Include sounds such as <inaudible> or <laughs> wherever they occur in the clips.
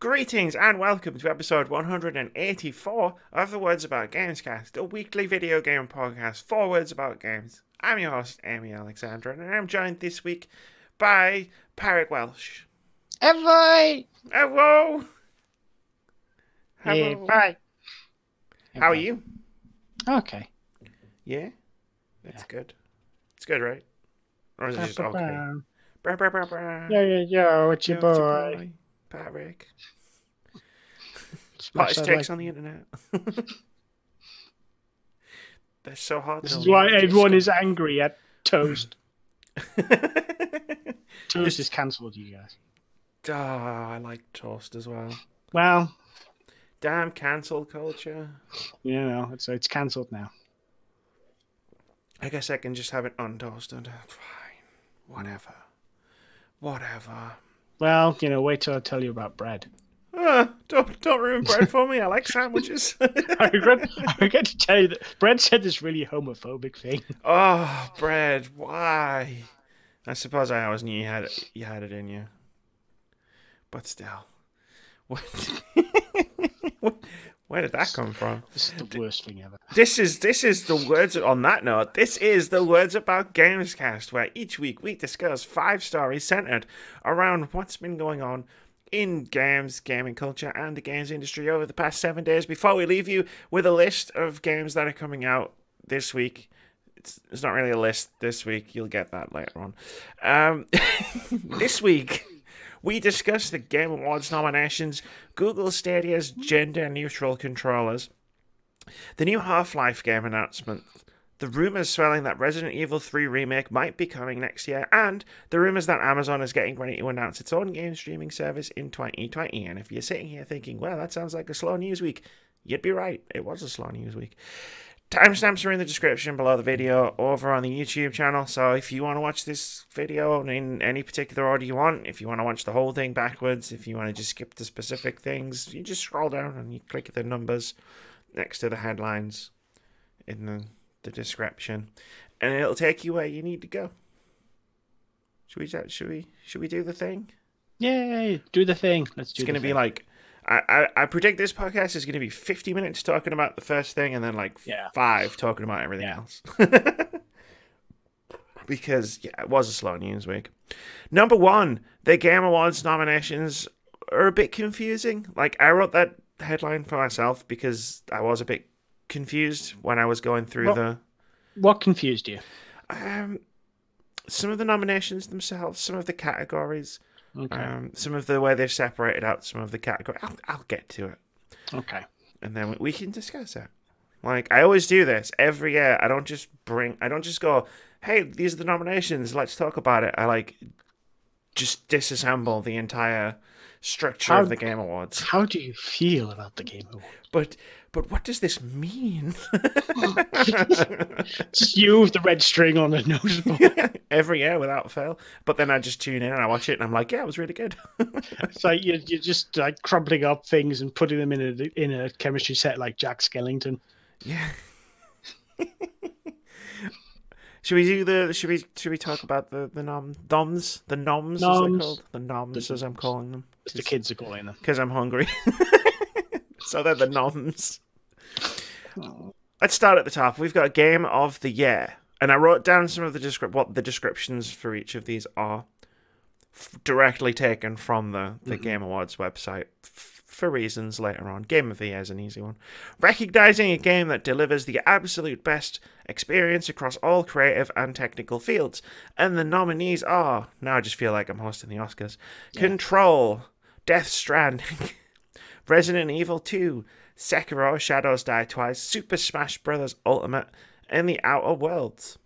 Greetings and welcome to episode 184 of the Words About Gamescast, a weekly video game podcast for words about games. I'm your host, Amy Alexandra, and I'm joined this week by Parrot Welsh. Hello! yeah, Hello. bye. How are you? Okay. Yeah? That's good. It's good, right? Or is it just okay? Yo, yo, yo, it's your boy. Your Patrick. Smash Hottest that like- on the internet. <laughs> They're so hot. This they'll is why everyone is angry at Toast. <laughs> Toast is cancelled, you guys. oh, I like toast as well. Well, Damn cancel culture. you know, it's it's cancelled now. I guess I can just have it untoasted. Fine. Whatever. Whatever. Well, you know, wait till I tell you about bread. Ah, don't don't ruin bread for me. I like sandwiches. <laughs> <laughs> I regret, I regret to tell you that Bread said this really homophobic thing. oh, bread. Why? I suppose I always knew you had it. You had it in you. But still, what? <laughs> Where did that come from? This is the worst thing ever. This is this is the words on that note. This is the words about Gamescast, where each week we discuss five stories centered around what's been going on in games, gaming culture, and the games industry over the past seven days. Before we leave you with a list of games that are coming out this week. It's, it's not really a list this week. You'll get that later on. Um, <laughs> this week, we discuss the Game Awards nominations, Google Stadia's gender neutral controllers, the new Half Life game announcement, the rumors swelling that Resident Evil 3 Remake might be coming next year, and the rumors that Amazon is getting ready to announce its own game streaming service in 2020. And if you're sitting here thinking, well, that sounds like a slow news week, you'd be right. It was a slow news week. Timestamps are in the description below the video over on the YouTube channel. So if you want to watch this video in any particular order you want, if you want to watch the whole thing backwards, if you want to just skip the specific things, you just scroll down and you click the numbers next to the headlines in the, the description, and it'll take you where you need to go. Should we? Should we? Should we do the thing? Yay! Do the thing. Let's do It's going to the be like. I, I, I predict this podcast is going to be 50 minutes talking about the first thing and then like Yeah. five talking about everything Yeah. else. <laughs> because, yeah, it was a slow news week. Number one, the Game Awards nominations are a bit confusing. Like, I wrote that headline for myself because I was a bit confused when I was going through Well- the. What confused you? Um, some of the nominations themselves, some of the categories, Okay. um, some of the way they've separated out some of the categories. I'll, I'll get to it. okay. and then we- we can discuss it. Like I always do this every year. I don't just bring. I don't just go, "Hey, these are the nominations. Let's talk about it." I like just disassemble the entire structure How- of the Game Awards. How do you feel about the Game Awards? But but what does this mean? It's you with the red string on the nose. <laughs> every year without fail. But then I just tune in and I watch it and I'm like, "Yeah, it was really good." <laughs> It's like you're, you're just like crumpling up things and putting them in a in a chemistry set like Jack Skellington. yeah. <laughs> Should we do the? Should we? Should we talk about the the nom doms the noms as they're called the noms The as I'm calling them As the kids are calling them. because I'm hungry. So they're the noms. Let's start at the top. We've got game of the year, and I wrote down some of the descrip- what the descriptions for each of these are, directly taken from the the mm-hmm. Game Awards website for reasons later on. Game of the year is an easy one. Recognizing a game that delivers the absolute best experience across all creative and technical fields, and the nominees are now I just feel like I'm hosting the Oscars. Control, Death Stranding, Resident Evil 2, Sekiro Shadows Die Twice, Super Smash Bros. Ultimate, and The Outer Worlds.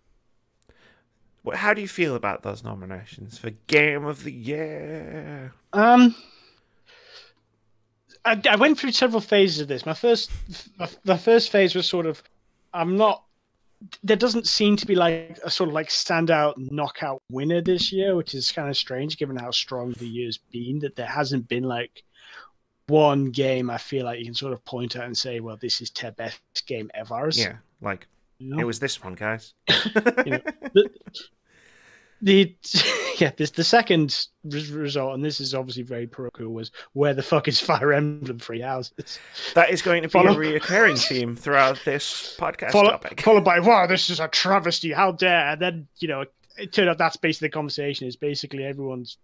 How do you feel about those nominations for Game of the Year? Um, I, I went through several phases of this. My first, my, the first phase was sort of, I'm not. There doesn't seem to be like a sort of like standout knockout winner this year, which is kind of strange given how strong the year's been. That there hasn't been like one game I feel like you can sort of point at and say, well, this is their best game ever. Yeah, like know? it was this one, guys. <laughs> You know, the, the <laughs> yeah, this the second result, and this is obviously very parochial, was where the fuck is Fire Emblem Three Houses? That is going to be Follow- a reoccurring theme throughout this podcast Follow, topic. followed by wow, this is a travesty. How dare? And then you know, it turned out that's basically the conversation. Is basically everyone's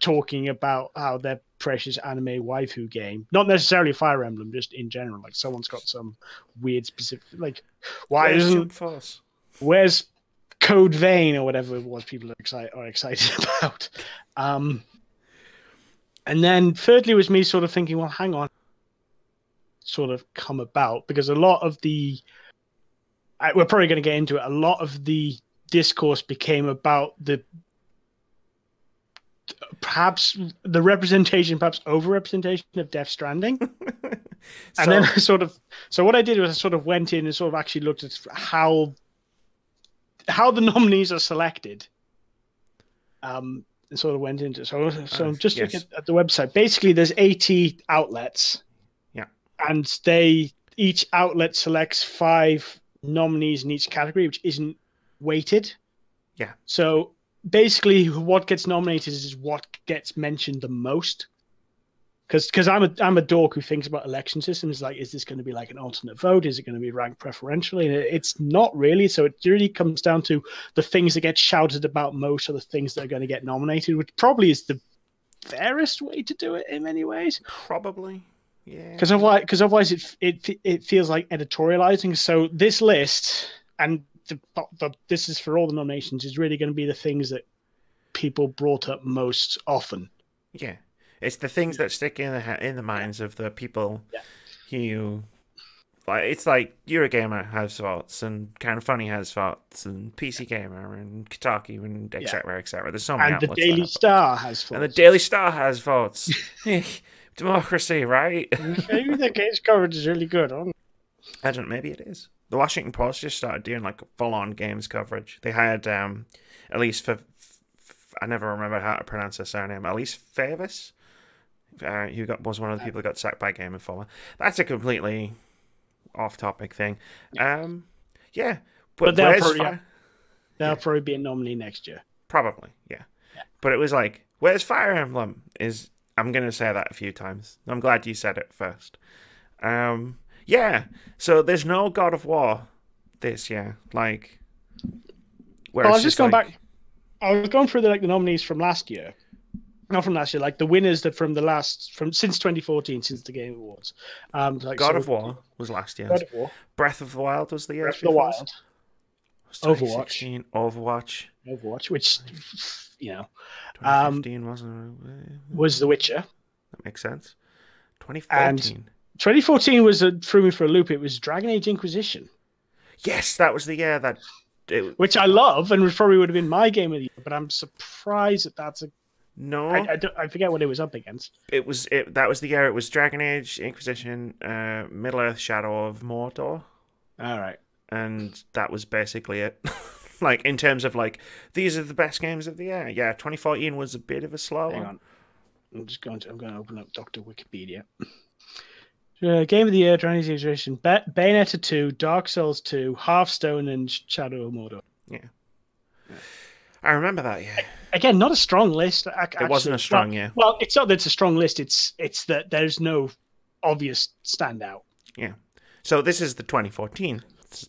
talking about how their precious anime waifu game, not necessarily Fire Emblem, just in general. Like someone's got some weird specific, like why Where's isn't Force? where's Code Vein or whatever it was people are excited are excited <laughs> about. Um, and then thirdly was me sort of thinking, well, hang on, sort of come about because a lot of the I, we're probably going to get into it. A lot of the discourse became about the perhaps the representation, perhaps over representation of Death Stranding. So, <laughs> And then I sort of so what I did was I sort of went in and sort of actually looked at how how the nominees are selected. Um and sort of went into so so Uh, I'm just yes. looking at the website. Basically there's 80 outlets. Yeah. And they each outlet selects five nominees in each category, which isn't weighted. Yeah. So basically what gets nominated is what gets mentioned the most. Because I'm a I'm a dork who thinks about election systems like is this going to be like an alternate vote? Is it going to be ranked preferentially? And it's not really. So it really comes down to the things that get shouted about most are the things that are going to get nominated which probably is the fairest way to do it in many ways. Probably, yeah. because otherwise because otherwise it, it it feels like editorializing. So this list and the, the this is for all the nominations is really going to be the things that people brought up most often Yeah, it's the things that stick in the in the minds of the people Yeah. who like. It's like Eurogamer has votes, and Kind of Funny has votes, and PC Gamer, and Kotaku, and etc. etc. There's so many and the daily star has and the. Daily Star has votes. <laughs> <laughs> Democracy, right? Maybe the games coverage is really good. I don't know, maybe it is. The Washington Post just started doing like full on games coverage. They hired um at least for I never remember how to pronounce her surname. Elise Favis, uh, who got was one of the people who got sacked by Game Informer. That's a completely off topic thing. Um, yeah, but, But they'll probably- Fi- They'll Yeah. probably be a nominee next year. probably yeah. But it was like, where's Fire Emblem? Is I'm gonna say that a few times. I'm glad you said it first. Um, yeah. So there's no God of War this year. Like, where Well, I was just going like- back. I was going through the like the nominees from last year, not from last year, like the winners that from the last from since 2014, since the Game Awards. Um, like God so- of War was last year. God of War, Breath of the Wild was the year. Breath of the. Wild, Overwatch. Overwatch. Overwatch, which you know Um, 2015 wasn't. it? was The Witcher. That makes sense. 2014. 2014 was a, threw me for a loop. It was Dragon Age Inquisition, Yes, that was the year that. It, which I love and probably would have been my game of the year. But I'm surprised that that's a. no, I, I, I forget what it was up against. it was it. That was the year. It was Dragon Age, Inquisition, uh, Middle Earth, Shadow of Mordor, All right. and that was basically it. <laughs> like in terms of like these are the best games of the year. Yeah, 2014 was a bit of a slow Hang one. on. I'm just going to. I'm going to open up Doctor Wikipedia. Uh, Game of the Year, Dragon's Age Inquisition, Ba- Bayonetta 2, Dark Souls 2, Hearthstone, and Shadow of Mordor. Yeah. I remember that. Yeah, Again, not a strong list. Actually, it wasn't a strong well, year. Well, it's not that it's a strong list. It's it's that there's no obvious standout. Yeah. So this is the 2014.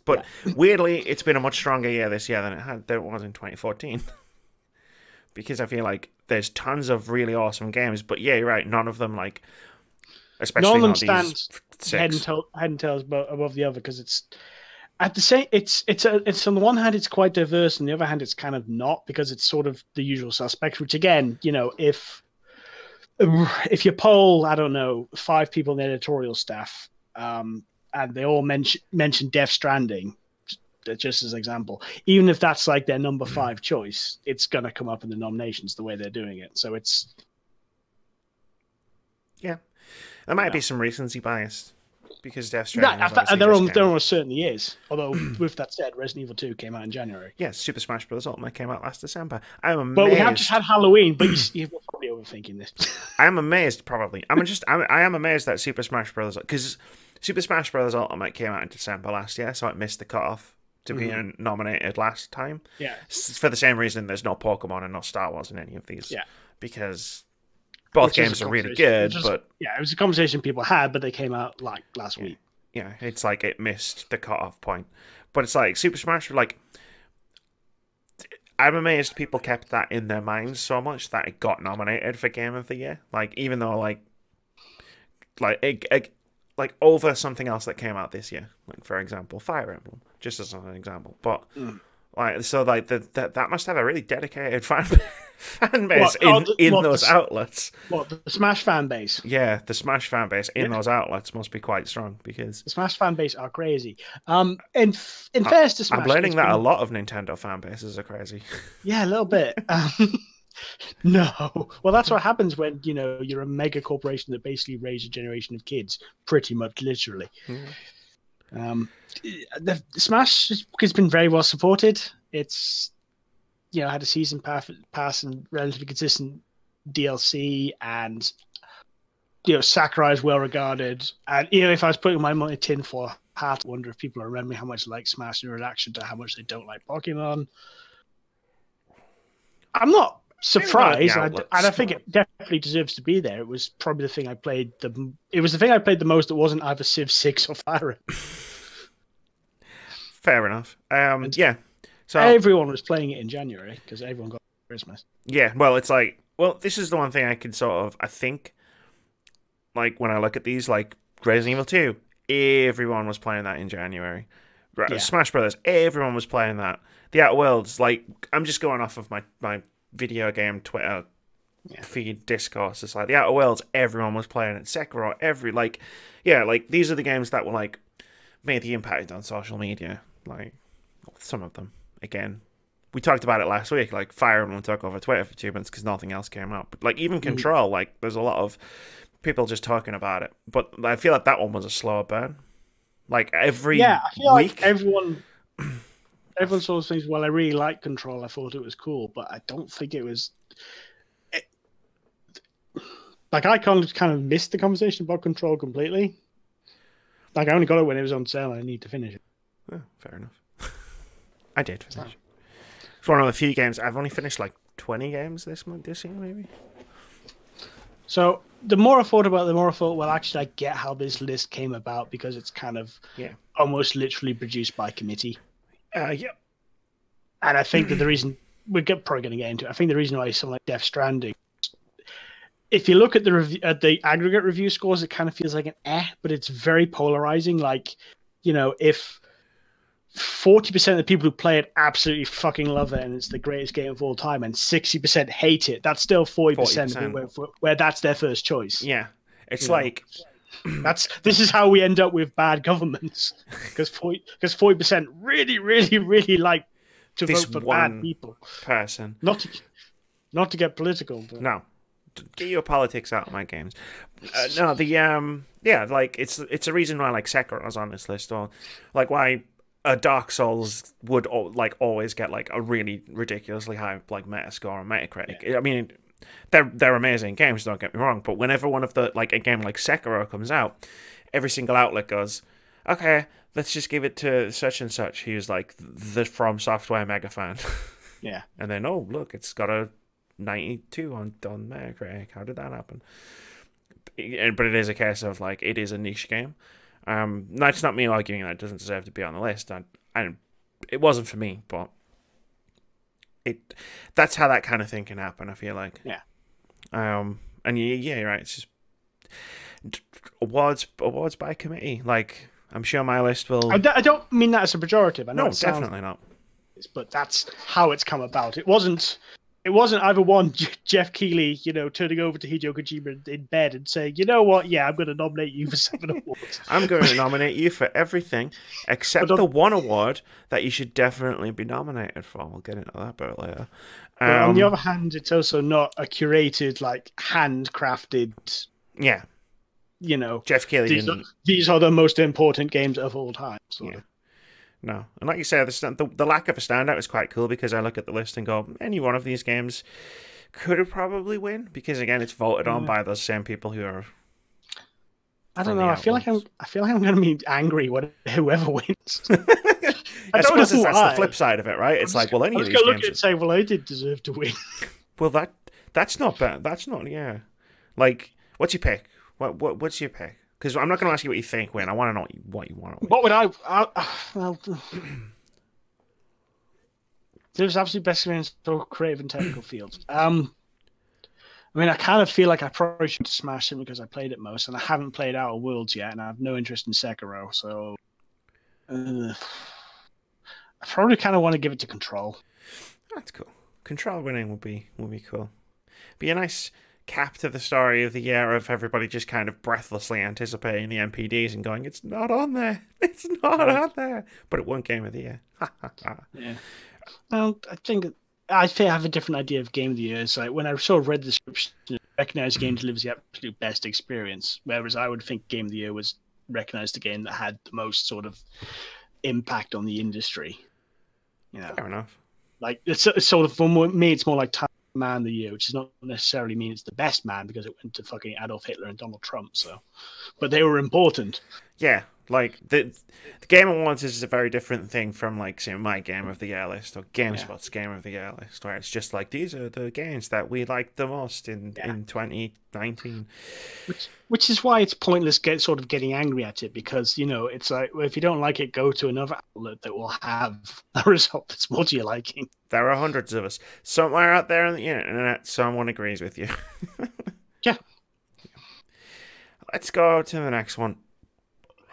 But <laughs> weirdly, it's been a much stronger year this year than it had than it was in 2014. <laughs> because I feel like there's tons of really awesome games, but yeah, you're right. None of them like, especially None of them not stand head and, six. to- head and tails above, above the other because it's at the same. It's it's a, it's on the one hand it's quite diverse, on the other hand it's kind of not because it's sort of the usual suspects. Which again, you know, if if you poll, I don't know, five people in the editorial staff, um, and they all mention mention Death Stranding, just- just as an example, even if that's like their number five choice, it's gonna come up in the nominations the way they're doing it. So it's There might be Yeah. some recency bias because Death Stranding. I there, just al- came there almost certainly is. Although, <clears throat> with that said, Resident Evil 2 came out in January. Yeah, Super Smash Bros. Ultimate came out last December. I'm amazed. But we have just had Halloween, but you, you're probably overthinking this. <laughs> I'm amazed. Probably. I'm just. I'm, I am amazed that Super Smash Bros. Because Super Smash Bros. Ultimate came out in December last year, so it missed the cutoff to be mm-hmm. nominated last time. Yeah. For the same reason, there's no Pokemon and no Star Wars in any of these. Yeah. Because both Which is a games are really good, is- but Yeah, it was a conversation people had, but they came out like last week. yeah, it's like it missed the cutoff point. But it's like Super Smash, like I'm amazed people kept that in their minds so much that it got nominated for Game of the Year. Like even though like like it, it- like over something else that came out this year, like for example, Fire Emblem, just as an example. But Mm. Like so, like the, that that must have a really dedicated <laughs> fan fan base What, in oh, the- in what, those the- outlets. What the Smash fan base? Yeah, the Smash fan base in Yeah. those outlets must be quite strong because The Smash fan base are crazy. Um, in in I- fairness to Smash, I'm learning that a lot of Nintendo fan bases are crazy. <laughs> Yeah, a little bit. Um, <laughs> no, well, that's what happens when you know you're a mega corporation that basically raises a generation of kids, pretty much literally. Um, the Smash has been very well supported. It's you know had a season pass, and relatively consistent DLC, and you know Sakurai is well regarded. And you know if I was putting my money tin for hat, I wonder if people are remembering how much like Smash in reaction to how much they don't like Pokemon. I'm not surprised, and I, and I think it definitely deserves to be there. It was probably the thing I played the. It was the thing I played the most. That wasn't either Civ Six or Fire <laughs> Fair enough. Um, And- yeah. So Everyone was playing it in January because everyone got Christmas. yeah, well, it's like, well, this is the one thing I can sort of, I think, like when I look at these, like Resident Evil Two, everyone was playing that in January. Right, Yeah. Smash Brothers, everyone was playing that. The Outer Worlds, like, I'm just going off of my my video game Twitter Yeah. feed discourse. It's like the Outer Worlds, everyone was playing it. Sekiro, every like, yeah, like these are the games that were like made the impact on social media. Like some of them, again, we talked about it last week. Like Fire Emblem took over Twitter for two minutes because nothing else came out. But like even mm. Control, like there's a lot of people just talking about it. But I feel like that one was a slower burn. Like every yeah, I feel week, like everyone, <clears throat> everyone sort of thinks, "Well, I really like Control. I thought it was cool, but I don't think it was." It, like I kind of kind of missed the conversation about Control completely. Like I only got it when it was on sale. and I need to finish it. Oh, fair enough. <laughs> I did finish. It. It's one of the few games I've only finished like twenty games this month, this year maybe. So the more I thought about it, the more I thought, well, actually, I get how this list came about because it's kind of Yeah. almost literally produced by committee. Uh, yeah. And I think that the reason <clears throat> we're get, probably going to get into it, I think the reason why something like Death Stranding, if you look at the rev- at the aggregate review scores, it kind of feels like an eh, but it's very polarizing. Like, you know, if forty percent of the people who play it absolutely fucking love it and it's the greatest game of all time, and sixty percent hate it, that's still forty percent 40%. where, where that's their first choice. Yeah. It's You know. That's this is how we end up with bad governments <laughs> because because forty percent really, really, really like to This vote for bad people. person. Not to, not to get political, but No. Get your politics out of my games. Uh, no, the um yeah, like it's it's a reason why like Sekiro's on this list or like why a Dark Souls would like always get like a really ridiculously high like Metascore on Metacritic. I mean, they're they're amazing games. Don't get me wrong, but whenever one of the like a game like Sekiro comes out, every single outlet goes, okay, let's just give it to such and such. Who's like the From Software mega fan, <laughs> yeah, and then oh look, it's got a ninety two on on Metacritic. How did that happen? But it is a case of like it is a niche game. Um, that's not me arguing that it doesn't deserve to be on the list. I, I, it wasn't for me, but it that's how that kind of thing can happen. I feel like. Yeah. Um, and yeah, yeah, right. It's just awards awards by committee. Like I'm sure my list will. I, d- I don't mean that as a pejorative. I know no, it sounds definitely not. but that's how it's come about. It wasn't. It wasn't either one <laughs> Geoff Keighley, you know, turning over to Hideo Kojima in bed and saying, "You know what? Yeah, I'm going to nominate you for seven <laughs> awards." I'm going to nominate you for everything except the one award that you should definitely be nominated for. We'll get into that bit later. But on the Um, other hand, it's also not a curated, like handcrafted. yeah, You know, Geoff Keighley these are, these are the most important games of all time. Sort Yeah. of. No, and like you said, the, the the lack of a standout is quite cool because I look at the list and go, any one of these games could have probably win because again, it's voted on Yeah. by those same people who are. I don't know. I feel like I'm. I feel like I'm going to be angry when whoever wins. <laughs> I, don't suppose that's the flip side of it, right? It's like, well, any I of these going to look games. and say, well, I did deserve to win. <laughs> Well, that that's not bad. That's not yeah. Like, what's your pick? What what what's your pick? Because I'm not going to ask you what you think. Win. I want to know what you, what you want to. What would I? I, I well, <clears throat> there's absolutely best experience for creative and technical fields. Um, I mean, I kind of feel like I probably should smash it because I played it most, and I haven't played Outer Worlds yet, and I have no interest in Sekiro, so uh, I probably kind of want to give it to Control. That's cool. Control winning would be would be cool. Be a nice cap to the story of the year of everybody just kind of breathlessly anticipating the MPDs and going, "It's not on there. <laughs> It's not Right. on there." But it won Game of the Year. <laughs> Yeah. Well, I think I think I have a different idea of game of the year. It's like when I sort of read the description, recognize game mm. delivers the absolute best experience. Whereas I would think game of the year was recognized the game that had the most sort of impact on the industry. You know, Fair enough. like it's, it's sort of for me, it's more like Time Man of the Year, which does not necessarily mean it's the best man because it went to fucking Adolf Hitler and Donald Trump. So, but they were important. Yeah, like the the Game Awards is a very different thing from like say my Game of the Year list or GameSpot's Game of the Year list, where it's just like these are the games that we liked the most in Yeah. in 2019. Which, which is why it's pointless get sort of getting angry at it because you know it's like well, if you don't like it, go to another outlet that will have <laughs> a result that's more to your liking. There are hundreds of us somewhere out there on the internet. Someone agrees with you. <laughs> Yeah. Let's go to the next one,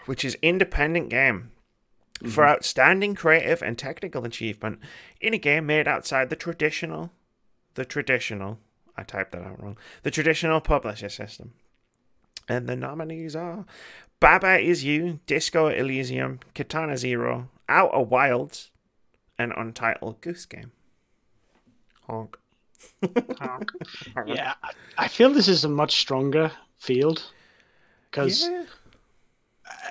which is independent game. Mm-hmm. For outstanding creative and technical achievement in a game made outside the traditional, the traditional, I typed that out wrong, the traditional publisher system. And the nominees are Baba Is You, Disco Elysium, Katana Zero, Outer Wilds, and Untitled Goose Game. Honk. <laughs> Yeah, I, I feel this is a much stronger field because Yeah.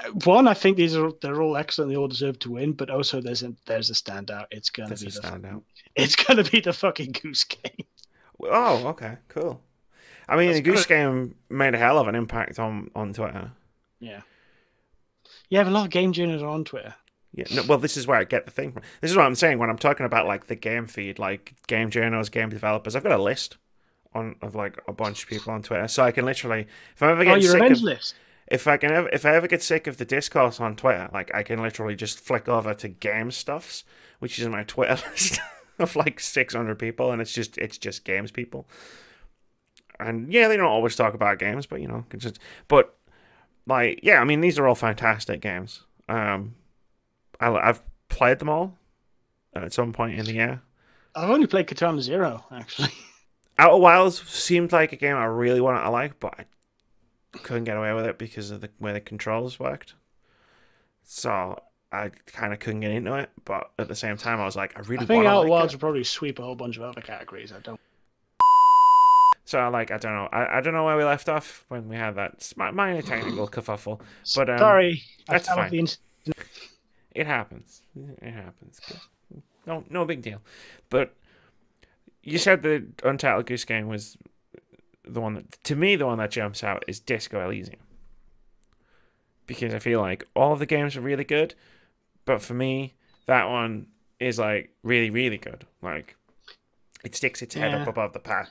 Uh, one, I think these are they're all excellent, they all deserve to win, but also there's a there's a standout. It's gonna That's be the standout. it's gonna be the fucking goose game. Oh, okay, cool. I mean, That's the Goose good. Game made a hell of an impact on, on Twitter. Yeah, you have a lot of game journals on Twitter. Yeah, no, well, this is where I get the thing from. This is what I'm saying when I'm talking about like the game feed, like game journals, game developers. I've got a list on of like a bunch of people on Twitter, so I can literally, if I'm ever Oh, getting your sick revenge of, list. If I can, ever, if I ever get sick of the discourse on Twitter, like I can literally just flick over to game stuffs, which is my Twitter <laughs> list of like 600 people, and it's just it's just games people. And yeah, they don't always talk about games, but you know, just but like yeah, I mean these are all fantastic games. Um, I, I've played them all at some point in the year. I've only played Katana Zero actually. <laughs> Outer Wilds seemed like a game I really wanted to like, but I couldn't get away with it because of the way the controls worked. So I kind of couldn't get into it. But at the same time, I was like, I really I think want Outer to Wilds like will probably sweep a whole bunch of other categories. I don't. So like, I don't know. I, I don't know where we left off when we had that minor technical kerfuffle. But um, Sorry, that's I fine. the. It happens. It happens. No, no big deal. But you said the Untitled Goose Game was the one that, to me, the one that jumps out is Disco Elysium. Because I feel like all of the games are really good, but for me, that one is like really, really good. Like, it sticks its head Yeah. up above the pack.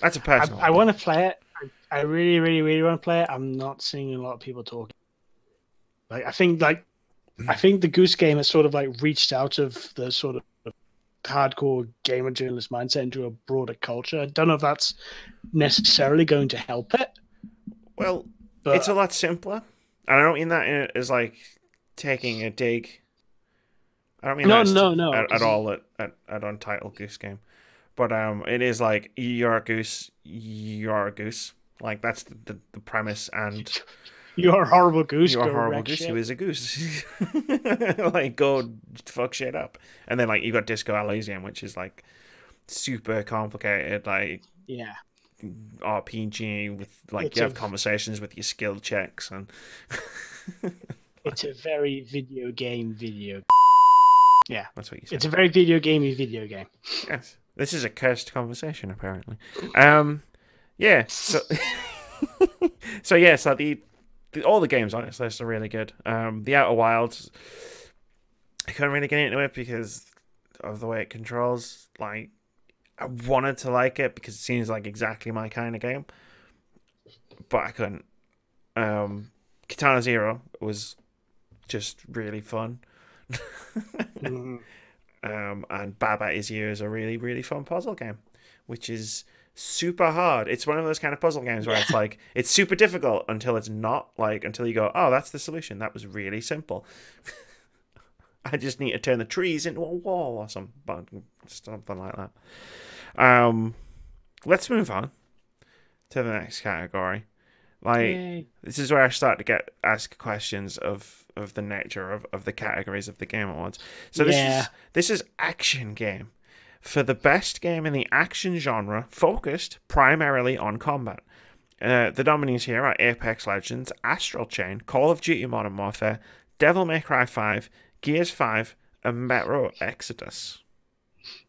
That's a personal. I want to play it. I, I really, really, really want to play it. I'm not seeing a lot of people talking. Like I think, like I think the Goose Game has sort of like reached out of the sort of hardcore gamer journalist mindset into a broader culture. I don't know if that's necessarily going to help it, well, but it's a lot simpler. And I don't mean that as like taking a dig. I don't mean No, that no, t- no, at, at all at, at, at Untitled Goose Game. But um, it is like you're a goose, you're a goose. Like that's the, the, the premise, and <laughs> you're a horrible goose. you're a horrible goose. shit. You is a goose. <laughs> like go fuck shit up, and then like you got Disco Elysium, which is like super complicated, like Yeah, RPG with like It's you a- have conversations with your skill checks and. <laughs> it's a very video game video. Yeah, that's what you said. It's a very video gamey video game. Yes. This is a cursed conversation, apparently. Um, yeah. So, <laughs> so yeah. So the, the all the games on this list are really good. Um, the Outer Wilds. I couldn't really get into it because of the way it controls. Like, I wanted to like it because it seems like exactly my kind of game, but I couldn't. Um, Katana Zero was just really fun. <laughs> Mhm. um, and Baba Is You is a really, really fun puzzle game, which is super hard. It's one of those kind of puzzle games where it's like it's super difficult until it's not like until you go, oh, that's the solution. That was really simple. <laughs> I just need to turn the trees into a wall or some something like that. Um, let's move on to the next category. Like Yay. this is where I start to get ask questions of of the nature of, of the categories of the game awards. So this Yeah. is this is action game for the best game in the action genre, focused primarily on combat. Uh, the nominees here are Apex Legends, Astral Chain, Call of Duty Modern Warfare, Devil May Cry 5, Gears 5, and Metro Exodus.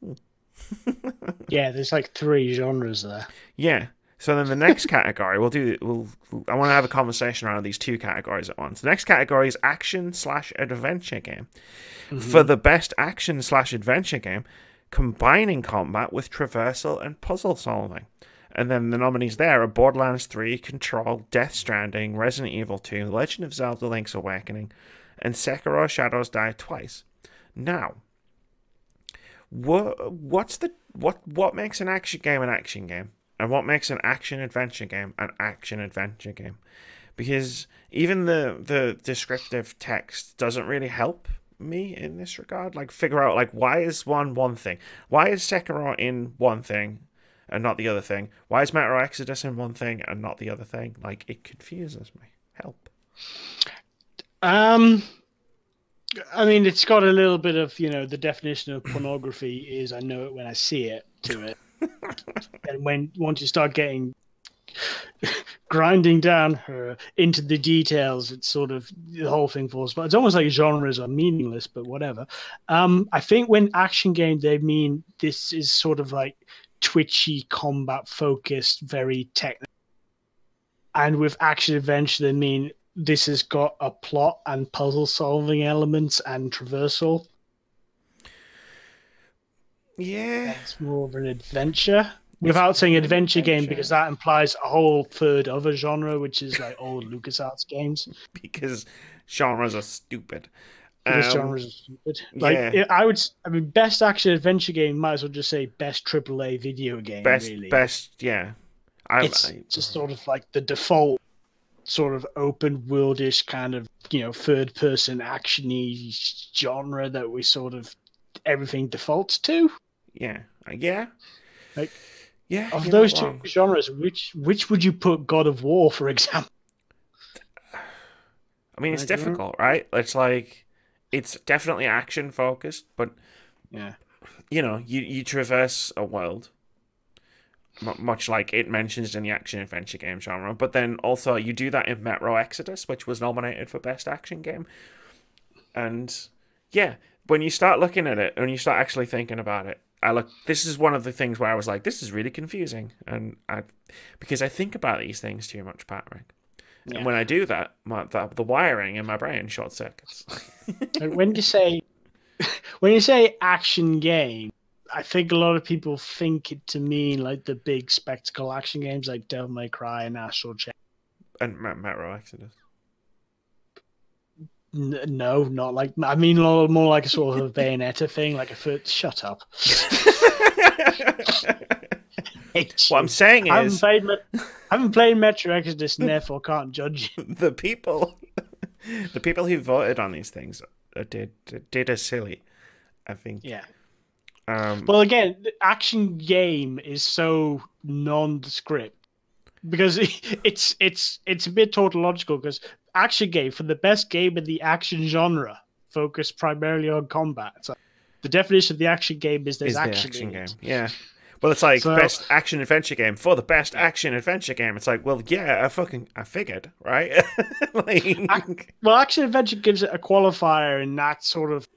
<laughs> Yeah, there's like three genres there. Yeah. So then the next <laughs> category, we'll do. We'll. I want to have a conversation around these two categories at once. The next category is action slash adventure game. For the best action slash adventure game, combining combat with traversal and puzzle solving. And then the nominees there are Borderlands 3, Control, Death Stranding, Resident Evil 2, Legend of Zelda Link's Awakening, and Sekiro Shadows Die Twice. Now, what what's the what what makes an action game an action game? And what makes an action adventure game an action adventure game? Because even the the descriptive text doesn't really help me in this regard. Like figure out like why is one one thing? Why is Sekiro in one thing and not the other thing? Why is Metro Exodus in one thing and not the other thing? Like it confuses me. Help. Um, I mean, it's got a little bit of you know the definition of pornography is I know it when I see it to it, <laughs> and when once you start getting grinding down her into the details, it's sort of the whole thing falls. But it's almost like genres are meaningless, but whatever. Um, I think when action game they mean this is sort of like twitchy combat focused, very technical, and with action adventure they mean this has got a plot and puzzle solving elements and traversal. Yeah. It's more of an adventure. Without saying adventure game, because that implies a whole third other genre, which is like old <laughs> LucasArts games. Because genres are stupid. Because Um, genres are stupid. Like yeah. I would, I mean, best action adventure game might as well just say best AAA video game. best really, best yeah. I, it's I- just sort of like the default sort of open worldish kind of you know third person actiony genre that we sort of everything defaults to. yeah yeah Like, yeah Of those two wrong. genres, which which would you put God of War, for example? I mean, it's Like, you know? difficult, right? It's like it's definitely action focused, but Yeah. you know, you you traverse a world, much like it mentions in the action adventure game genre. But then also you do that in Metro Exodus, which was nominated for best action game. And yeah, when you start looking at it and you start actually thinking about it, I look. This is one of the things where I was like, this is really confusing, and I because I think about these things too much, Patrick. Yeah. And when I do that, my, the, the wiring in my brain short circuits. <laughs> When you say <laughs> when you say action game, I think a lot of people think it to mean like the big spectacle action games like Devil May Cry and Astral Chain. and Metro Exodus. N- no, not like I mean more like a sort of Bayonetta thing, like a foot. shut up. <laughs> What I'm saying I haven't is played I haven't played Metro Exodus and therefore can't judge <laughs> the people, <laughs> the people who voted on these things did did a silly. I think. Yeah. Um, Well, again, the action game is so nondescript because <laughs> it's it's it's a bit tautological because action game for the best game in the action genre focused primarily on combat. So the definition of the action game is there's is the action, action game? it. Yeah. Well, it's like So- best action adventure game for the best action adventure game. It's like, well, yeah, I fucking I figured, right? <laughs> like, Well, action adventure gives it a qualifier, and that's sort of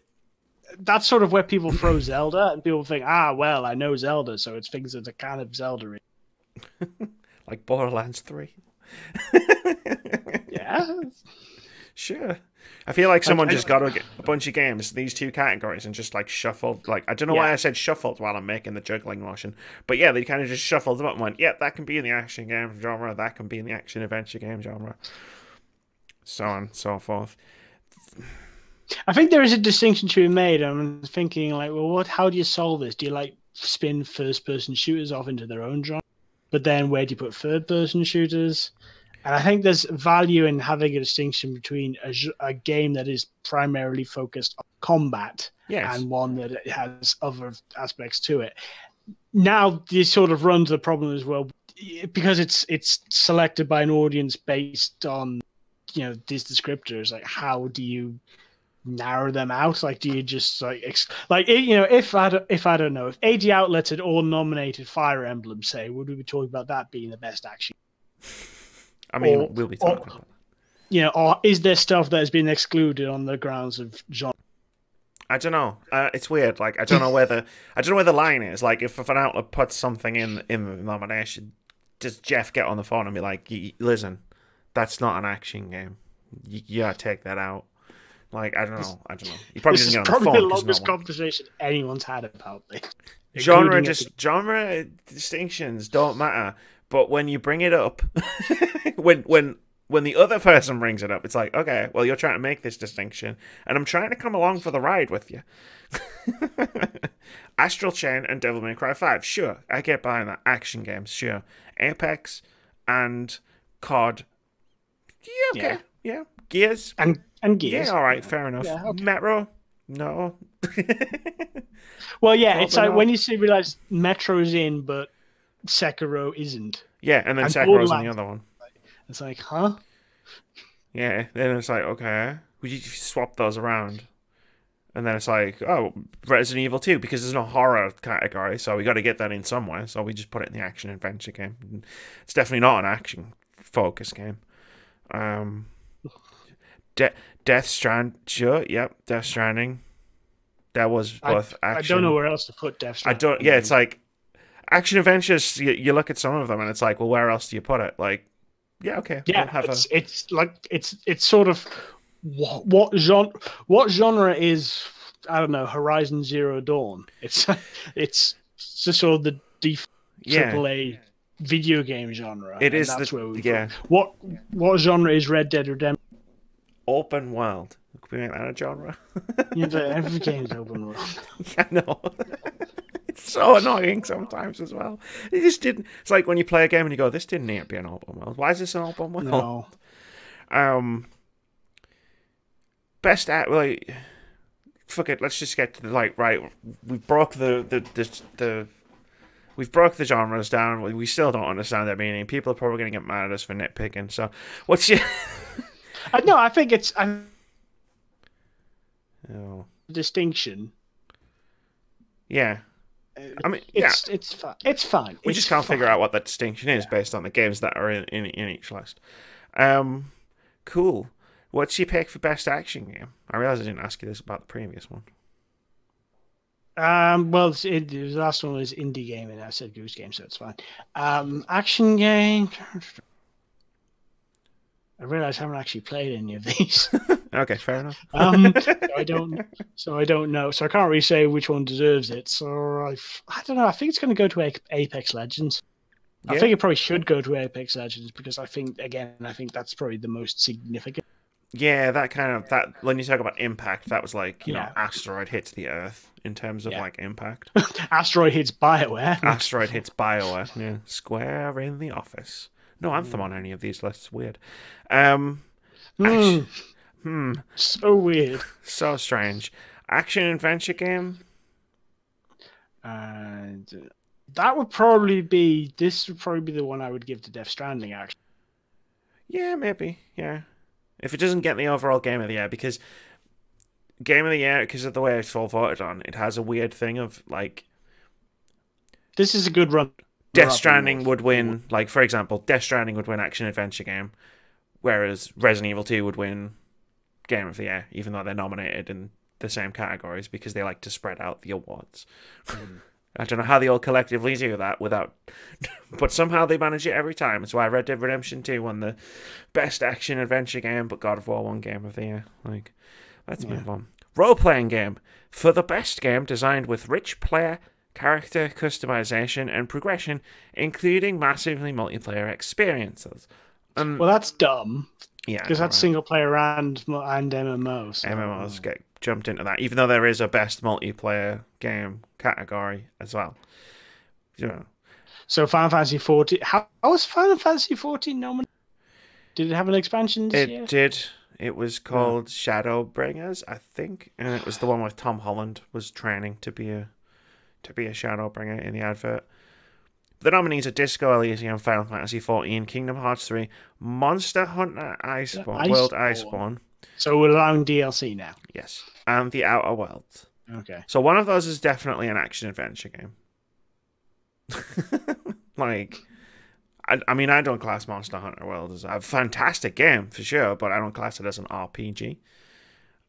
that's sort of where people throw <laughs> Zelda, and people think, ah, well, I know Zelda, so it's things that are kind of Zelda. Like Borderlands Three. <laughs> Yeah, Sure. I feel like someone just got a, a bunch of games, these two categories, and just like shuffled. Like I don't know why I said shuffled while I'm making the juggling motion, but yeah, they kind of just shuffled them up and went, "Yeah, that can be in the action game genre. That can be in the action adventure game genre." So on and so forth. I think there is a distinction to be made. I'm thinking like, well, what? How do you solve this? Do you like spin first-person shooters off into their own genre? But then where do you put third-person shooters? And I think there's value in having a distinction between a, a game that is primarily focused on combat Yes. and one that has other aspects to it. Now this sort of runs the problem as well because it's it's selected by an audience based on you know these descriptors. Like, how do you narrow them out? Like, do you just like ex- like you know if I don't, if I don't know if AD outlets had all nominated Fire Emblem, say, would we be talking about that being the best action? I mean, or- we'll be or- talking about. You know, or is there stuff that has been excluded on the grounds of genre? I don't know. Uh, it's weird. Like I don't know whether I don't know where the line is. Like if, if an outlet puts something in in the nomination, does Geoff get on the phone and be like, "Y- "Listen, that's not an action game. You, you gotta take that out." Like I don't know. I don't know. He probably This is doesn't get on the phone. the longest no conversation anyone's had about this. genre just genre distinctions don't matter. But when you bring it up, <laughs> when when when the other person brings it up, it's like, okay, well, you're trying to make this distinction, and I'm trying to come along for the ride with you. <laughs> Astral Chain and Devil May Cry 5, sure, I get behind that. Action games, sure. Apex and COD, yeah, okay, yeah. Gears, and and Gears. yeah, all right, fair enough. Yeah, okay. Metro, no. <laughs> Well, yeah, it's like not. when you see realize Metro's in, but Sekiro isn't. yeah, and then And Sekiro's in the other one. It's like, huh? Yeah, then it's like, okay, would you swap those around? And then it's like, oh, Resident Evil 2, because there's no horror category, so we got to get that in somewhere, so we just put it in the action adventure game. It's definitely not an action focus game. Um, De- Death Strand, sure, yep, Death Stranding. That was both I action. I don't know where else to put Death I don't. Yeah, it's like action adventures. You, you look at some of them, and it's like, well, where else do you put it? Like, yeah, okay, yeah, we'll have a it's, it's like it's it's sort of what, what genre what genre is I don't know Horizon Zero Dawn. It's <laughs> it's just sort of the default yeah. triple A video game genre. It is that's the where we yeah What what genre is Red Dead Redemption? Open world. Could we make that a genre? <laughs> Every game's open world. <laughs> yeah, no. <laughs> it's so annoying sometimes as well. It just didn't. It's like when you play a game and you go, "This didn't need to be an open world. Why is this an open world?" No. Um, best at like, fuck it. Let's just get to the like right. We broke the the the. the We've broke the genres down. We- We still don't understand their meaning. People are probably going to get mad at us for nitpicking. So, what's your I, no, I think it's a oh, distinction. yeah? I mean, yeah. It's it's fine. It's fine. We It's just can't fine. figure out what that distinction is based on the games that are in, in, in each list. Um, cool. What's your pick for best action game? I realize I didn't ask you this about the previous one. Um, well, it, the last one was indie game, and I said Goose Game, so it's fine. Um, action game. I realize I haven't actually played any of these, <laughs> Okay, fair enough. <laughs> um, so I don't. <laughs> So I don't know. So I can't really say which one deserves it. So I, I don't know. I think it's going to go to Apex Legends. I think it probably should go to Apex Legends because I think again, I think that's probably the most significant. Yeah, that kind of that when you talk about impact, that was like you know asteroid hits the Earth in terms of Yeah. like impact. Asteroid hits Bioware. asteroid hits Bioware. Yeah, Square in the office. No anthem on any of these lists. Weird. Um, Hmm, hmm, so weird. so strange. Action adventure game. And that would probably be this would probably be the one I would give to Death Stranding. Actually, Yeah, maybe. Yeah. If it doesn't get the overall game of the year, because game of the year, because of the way it's all voted on, it has a weird thing of like this is a good run. Death Stranding would win. Like for example, Death Stranding would win action adventure game, whereas Resident Evil Two would win game of the year, even though they're nominated in the same categories because they like to spread out the awards. <laughs> I don't know how they all collectively do that without, <laughs> but somehow they manage it every time. It's why Red Dead Redemption 2 won the best action adventure game, but God of War won game of the year. Like, let's Yeah. move on. Role playing game for the best game designed with rich player character customization and progression, including massively multiplayer experiences. Um, Well, that's dumb yeah, because that's right. single player and and MMO. So, MMOs get jumped into that, even though there is a best multiplayer game category as well. You know, So Final Fantasy 14. How, how was Final Fantasy 14 nominated? Did it have an expansion this it year? did. It was called Shadowbringers, I think, and it was the one with Tom Holland was training to be a to be a Shadowbringer in the advert. The nominees are Disco Elysium, Final Fantasy XIV, Kingdom Hearts 3, Monster Hunter Iceborne, World Iceborne. So we're allowing DLC now. yes, and The Outer Worlds. Okay. So one of those is definitely an action adventure game. <laughs> like, I, I mean, I don't class Monster Hunter World as a fantastic game for sure, but I don't class it as an RPG.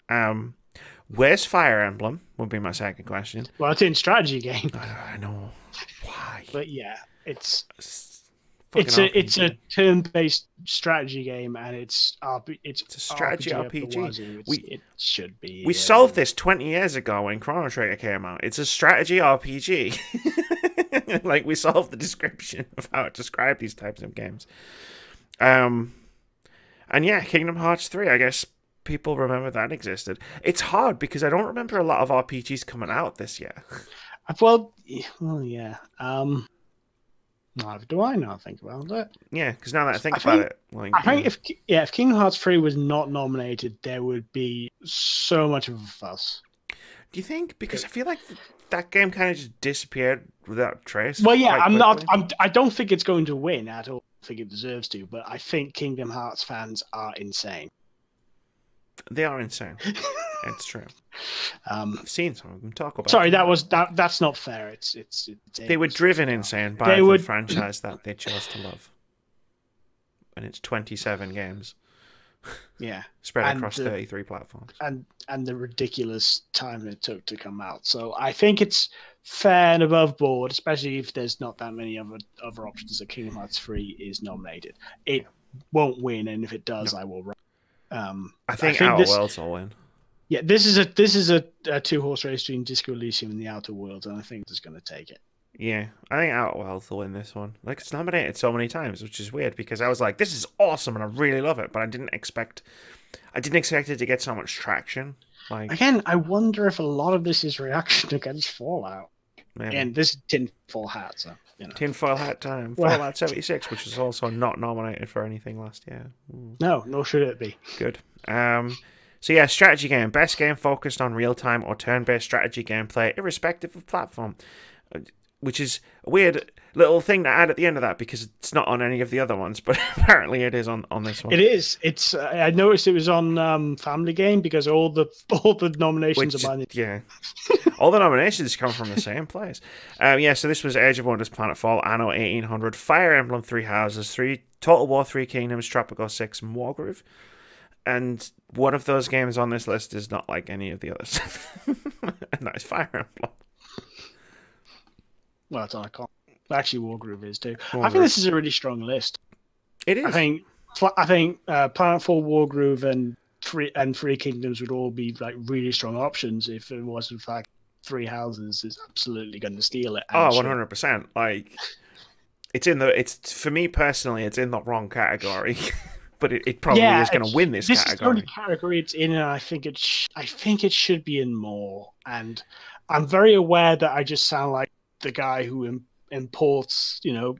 Um, where's Fire Emblem? Would be my second question. Well, it's in strategy game, I, know why. but yeah, it's It's, it's a it's a turn-based strategy game, and it's RP, it's, It's a strategy RPG. It's- We- it should be. We yeah. solved this 20 years ago when Chrono Trigger came out. It's a strategy RPG. <laughs> like, we solved the description of how to describe these types of games. Um, and yeah, Kingdom Hearts 3, I guess people remember that existed. It's hard because I don't remember a lot of RPGs coming out this year. Well, well, yeah. Um, neither do I now think about it. yeah, because now that I think I about think- it, like, I think yeah. if yeah, if Kingdom Hearts three was not nominated, there would be so much of a fuss. do you think? Because I feel like that game kind of just disappeared without trace. Well, yeah, I'm not. I'm. I don't think it's going to win at all. I don't think it deserves to, but I think Kingdom Hearts fans are insane. They are insane. it's true. <laughs> Um, I've seen some of them talk about. sorry, them. that was that. That's not fair. It's it's. it's They were driven insane by They the would- franchise that they <coughs> chose to love. And it's 27 games Yeah, <laughs> spread And across the- 33 platforms. and and the ridiculous time it took to come out. So I think it's fair and above board, especially if there's not that many other other options that Kingdom Hearts three is nominated. It won't win, and if it does, I will. Um, I think, think Outer this- Worlds will win. yeah, this is a this is a, a two horse race between Disco Elysium and the Outer Worlds, and I think it's going to take it. Yeah, I think Outer Worlds will win this one. Like, it's nominated so many times, which is weird because I was like, this is awesome and I really love it, but I didn't expect. I didn't expect it to get so much traction. Like, Again, I wonder if a lot of this is reaction <laughs> against Fallout, man, and this is tinfoil hat, so you know. Tinfoil Hat time. Well- Fallout 76, which was also not nominated for anything last year. Ooh. No, nor should it be. Good. Um, so yeah, strategy game. Best game focused on real time or turn based strategy gameplay, irrespective of platform. Which is a weird little thing to add at the end of that because it's not on any of the other ones, <laughs> but apparently it is on, on this one. It is. It's. Uh, I noticed it was on um, Family Game because all the <laughs> all the nominations Which, are the. yeah, all the nominations come from the same place. Um, yeah, so this was Age of Wonders, Planetfall, Anno 1800, Fire Emblem, Three Houses, Three Total War, Three Kingdoms, Tropico Six, and Wargroove. And one of those games on this list is not like any of the others, <laughs> and that is Fire Emblem. Well, it's on a con. Actually, Wargroove is too. I think this is a really strong list. It is. I think. I think uh, Planetfall, Wargroove, and three and Three Kingdoms would all be like really strong options if it was in fact Three Houses is absolutely going to steal it. and Oh, one hundred percent. Like it's in the it's for me personally, it's in the wrong category, <laughs> but it, it probably Yeah, is going to win this, This is the category. only category it's in, and I think it. I think it should be in more. And I'm very aware that I just sound like the guy who Im- imports, you know,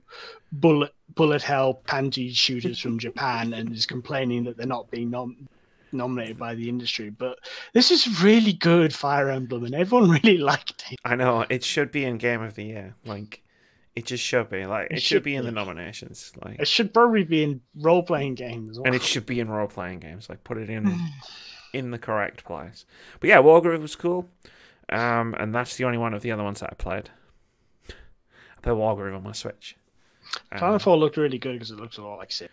bullet bullet hell panty shooters from Japan and is complaining that they're not being nom- nominated by the industry. But this is really good Fire Emblem, and everyone <laughs> really liked it. I know it should be in Game of the Year. Like it just should be. Like it, It should should be in the nominations. Like It should probably be in role playing games. well. and it should be in role playing games. Like put it in <sighs> in the correct place. But yeah, Wargroove was cool. Um, and that's the only one of the other ones that I played. Played Wargroove on my Switch. Um, looked really good because it looks a lot like Sid.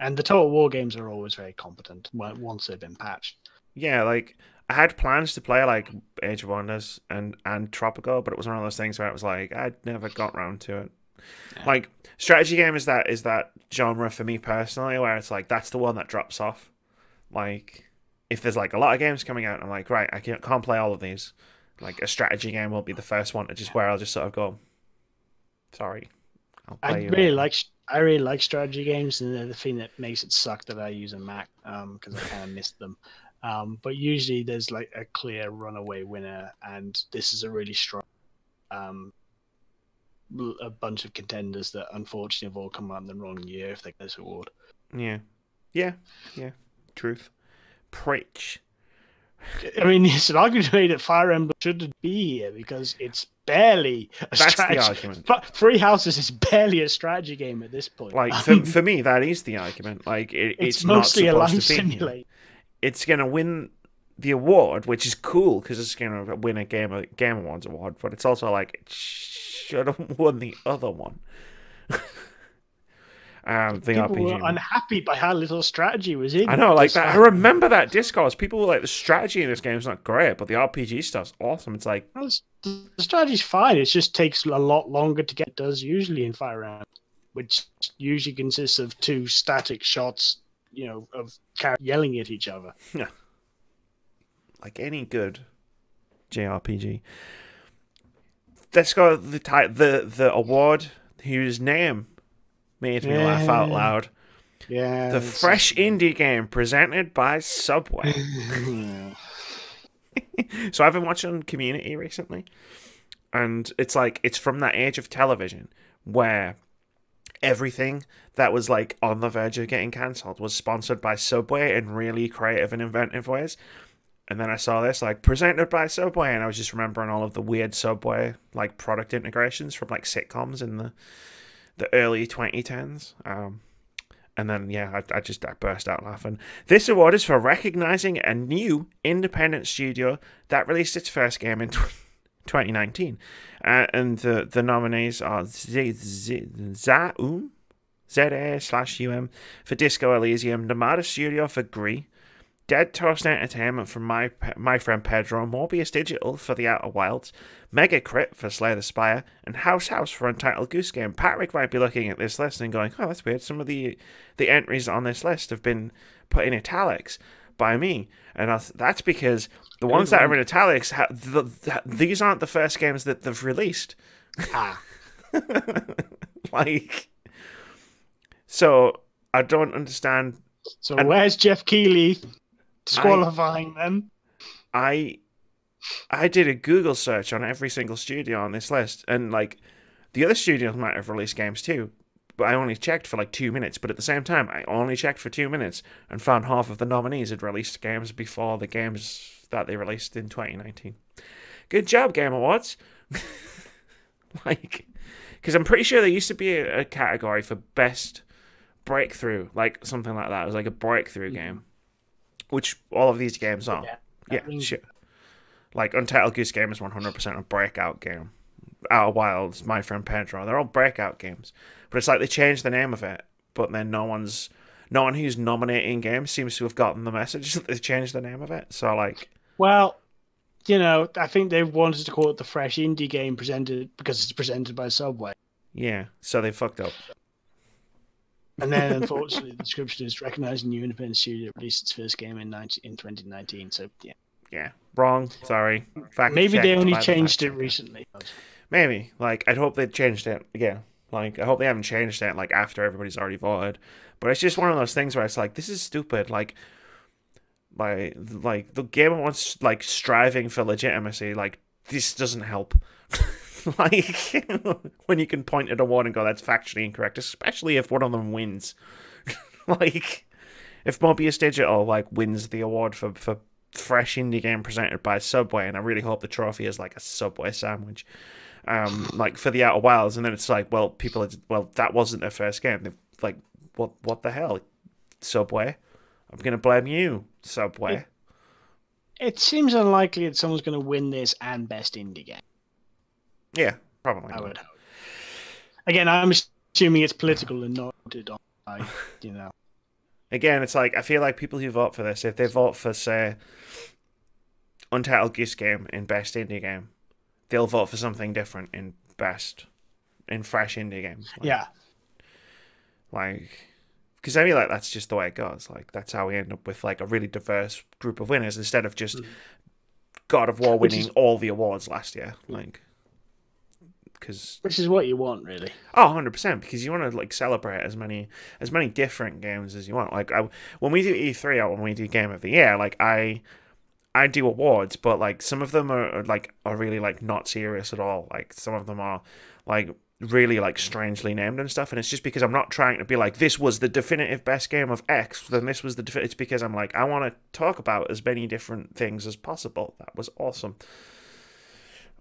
And the Total War games are always very competent once they've been patched. yeah, like I had plans to play like Age of Wonders and and Tropico, but it was one of those things where it was like I'd never got round to it. Yeah. Like strategy game is that is that genre for me personally, where it's like that's the one that drops off. Like if there's like a lot of games coming out, I'm like right, I can't, can't play all of these. Like a strategy game will be the first one to just where I'll just sort of go. Sorry, I really later." like I really like strategy games, and the thing that makes it suck that I use a Mac because I kind of missed them. Um, but usually there's like a clear runaway winner, and this is a really strong um, a bunch of contenders that unfortunately have all come out in the wrong year if they get this award. Yeah, yeah, yeah. Truth. Preach. I mean, <laughs> it's an argument that Fire Emblem shouldn't be here because it's barely a That's the strategy. argument. <laughs> But Three Houses is barely a strategy game at this point. Like <laughs> for, for me, that is the argument. Like it, it's, it's, mostly a life simulator. It's gonna win the award, which is cool because it's gonna win a game Game Awards award. But it's also like it should have won the other one. Um, the People RPG. were unhappy by how little strategy was in. I know, like that. I remember that discourse. People were like, "The strategy in this game is not great, but the RPG stuff's awesome." It's like, Well, it's- the strategy's fine. It just takes a lot longer to get. It does usually in Fire Emblem, which usually consists of two static shots. You know, of yelling at each other. <laughs> Yeah, like any good JRPG. Let's go the the the award whose name made me laugh out loud. Yeah. The fresh indie game presented by Subway. <laughs> so I've been watching Community recently, and it's like it's from that age of television where everything that was like on the verge of getting cancelled was sponsored by Subway in really creative and inventive ways. And then I saw this like presented by Subway, and I was just remembering all of the weird Subway like product integrations from like sitcoms in the the early 2010s. Um, and then yeah, I, I just I burst out laughing. This award is for recognizing a new independent studio that released its first game in 2019, uh, and the the nominees are Z Z Zaum. ZA slash UM for Disco Elysium, Nomada Studio for Gris, Dead Toast Entertainment for my my friend Pedro, Mobius Digital for The Outer Wilds, Mega Crit for Slay the Spire, and House House for Untitled Goose Game. Patrick might be looking at this list and going, "Oh, that's weird. Some of the the entries on this list have been put in italics by me," and I th- that's because the ones that are in italics, ha- the, th- these aren't the first games that they've released. ah, <laughs> like, so I don't understand so And- where's Geoff Keighley disqualifying them? I I did a Google search on every single studio on this list, and like the other studios might have released games too, but I only checked for like two minutes. But at the same time, I only checked for two minutes and found half of the nominees had released games before the games that they released in 2019. Good job, Game Awards. <laughs> like, because I'm pretty sure there used to be a, a category for best breakthrough, like something like that. It was like a breakthrough game, which all of these games are. Yeah, Yeah, rings- Like Untitled Goose Game is 100% a breakout game. Outer Wilds, My Friend Pedro, they're all breakout games. But it's like they changed the name of it, but then no one's, no one who's nominating games seems to have gotten the message <laughs> that they've changed the name of it. So like, Well, you know, I think they wanted to call it the fresh indie game presented because it's presented by Subway. yeah, so they fucked up. And then, unfortunately, the description is recognizing new independent studio released its first game in 19, in 2019. So, yeah. Yeah, wrong. Sorry. Fact Maybe they only by the changed it recently. Maybe. Like, I'd hope they changed it again. Like, I hope they haven't changed it, like, after everybody's already voted. But it's just one of those things where it's like, this is stupid. Like, like, like the game wants, like, striving for legitimacy. Like, this doesn't help. <laughs> <laughs> like, <laughs> when you can point at a one and go, that's factually incorrect, especially if one of them wins. <laughs> like, if Mobius Digital, like, wins the award for, for fresh indie game presented by Subway, and I really hope the trophy is like a Subway sandwich um, like for the Outer Wilds, and then it's like, well, people, are, well, that wasn't their first game. They're like, what, what the hell, Subway? I'm gonna blame you, Subway. It seems unlikely that someone's to win this and best indie game. Yeah, probably. I not. would hope. Again, I'm assuming it's political and not on you know. again, it's like I feel like people who vote for this, if they vote for say Untitled Goose Game in best indie game, they'll vote for something different in best in fresh indie game. Like, Yeah. like because I feel like that's just the way it goes. Like that's how we end up with like a really diverse group of winners instead of just God of War Mm. Winning is- all the awards last year. Like because Which is what you want, really. Oh, 100% because you want to like celebrate as many as many different games as you want. Like I, when we do E3 or when we do Game of the Year, like I I do awards, but like some of them are, are like are really like not serious at all. Like some of them are like really like strangely named and stuff and it's just because I'm not trying to be like this was the definitive best game of X then this was the defi-. it's because I'm like I want to talk about as many different things as possible that was awesome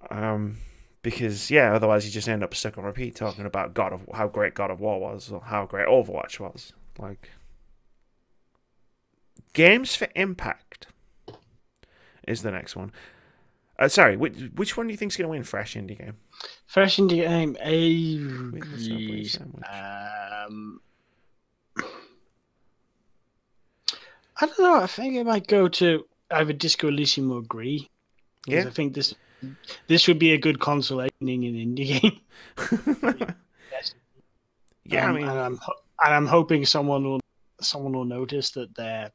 um because yeah otherwise you just end up stuck on repeat talking about God of how great God of War was or how great Overwatch was like games for impact is the next one uh, sorry which, which one do you think's going to win fresh indie game Fresh indie game, a With the Subway sandwich. um, I don't know. I think it might go to either Disco Elysium or Gris. Yeah. I think this this would be a good consolation in indie game. <laughs> yeah, I Um, mean, and I'm and I'm hoping someone will someone will notice that they're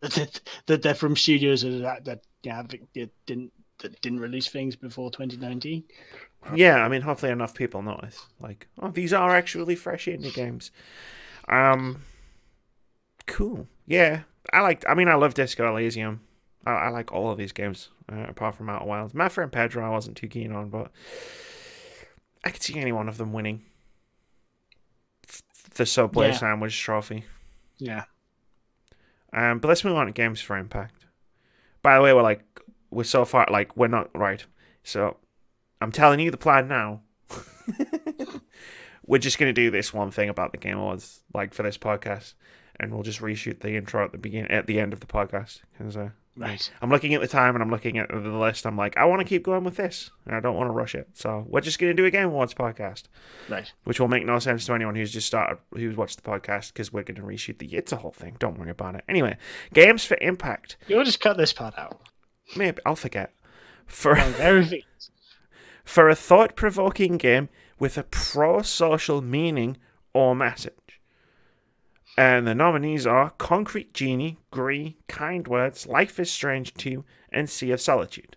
that, that they're from studios that that yeah that didn't that didn't release things before 2019. yeah, I mean, hopefully enough people notice. Like, oh, these are actually fresh indie games. Um, cool. Yeah, I like. I mean, I love Disco Elysium. I, I like all of these games uh, apart from Outer Wilds. My friend Pedro, I wasn't too keen on, but I could see any one of them winning the Subway Yeah. Sandwich Trophy. Yeah. Um, but let's move on to games for impact. By the way, we're like we're so far like we're not right. So I'm telling you the plan now. <laughs> we're just gonna do this one thing about the Game Awards, like for this podcast, and we'll just reshoot the intro at the beginning, at the end of the podcast. Because uh, Right. I'm looking at the time and I'm looking at the list. I'm like, I want to keep going with this, and I don't want to rush it. So we're just gonna do a Game Awards podcast Right. which will make no sense to anyone who's just started who's watched the podcast because we're going to reshoot the it's a whole thing don't worry about it anyway games for impact You'll just cut this part out. maybe i'll forget for oh, everything. <laughs> for a thought-provoking game with a pro-social meaning or message and the nominees are concrete genie Gris kind words life is strange 2 and sea of solitude.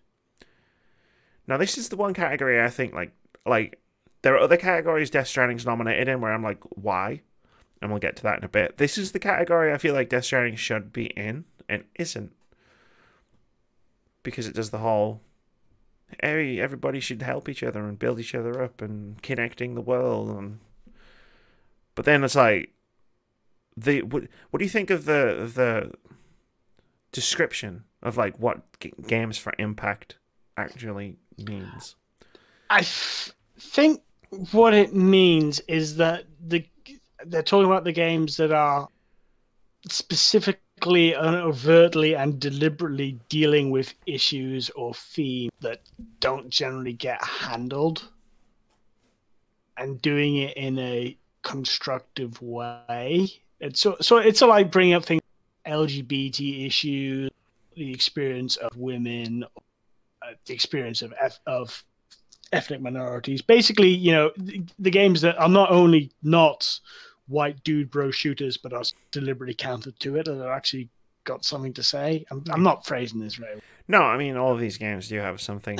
Now this is the one category i think like like there are other categories death stranding's nominated in where i'm like why? And we'll get to that in a bit. This is the category i feel like death stranding should be in and isn't. Because it does the whole every everybody should help each other and build each other up and connecting the world and but then it's like the what, what do you think of the the description of like what g- games for impact actually means I f- think what it means is that the they're talking about the games that are specifically and overtly and deliberately dealing with issues or themes that don't generally get handled and doing it in a constructive way. It's so so it's like bringing up things LGBT issues, the experience of women, uh, the experience of eth- of ethnic minorities. Basically, you know, the, the games that are not only not white dude bro shooters, but are deliberately countered to it, and are actually got something to say. I'm, I'm not phrasing this very well. no i mean all of these games do have something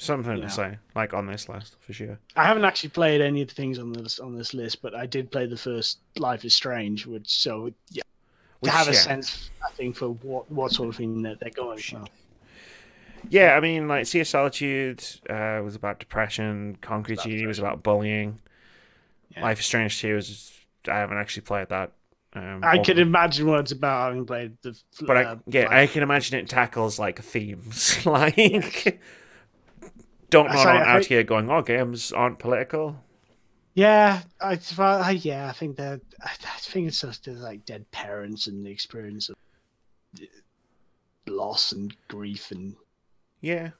something Yeah. to say like on this list for sure I haven't actually played any of the things on this on this list, but I did play the first Life is Strange, which so yeah, Which, to have a yeah. sense, I think, for what what sort of thing that they're going for. Yeah, I mean, like Sea of Solitude uh, was about depression. Concrete About Genie was about bullying. Yeah. Life is Strange 2 is I haven't actually played that. Um, I can imagine what it's about having played the. but I, uh, yeah, I can imagine it tackles like themes <laughs> like. Don't I not say- on I- out here going, oh, games aren't political. Yeah, I, well, I yeah, I think that I, I think it's just the, like dead parents and the experience of loss and grief and Yeah,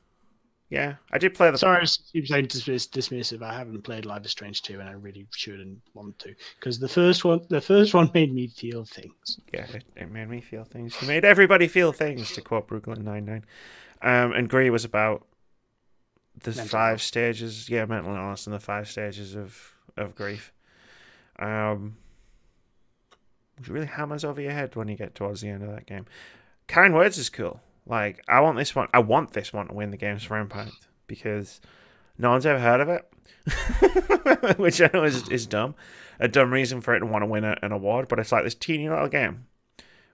Yeah, I did play the. Sorry, I keep saying dismiss, dismissive. I haven't played Life is Strange 2, and I really should and want to because the first one, the first one made me feel things. Yeah, it, it made me feel things. It made everybody feel things. To quote Brooklyn Nine Nine, um, and Gris was about the Mental five health. stages. Yeah, mental illness and the five stages of of grief. Um, which really hammers over your head when you get towards the end of that game. Kind Words is cool. Like I want this one. I want this one to win the games for Impact because no one's ever heard of it, <laughs> which I know is is dumb. A dumb reason for it to want to win a, an award, but it's like this teeny little game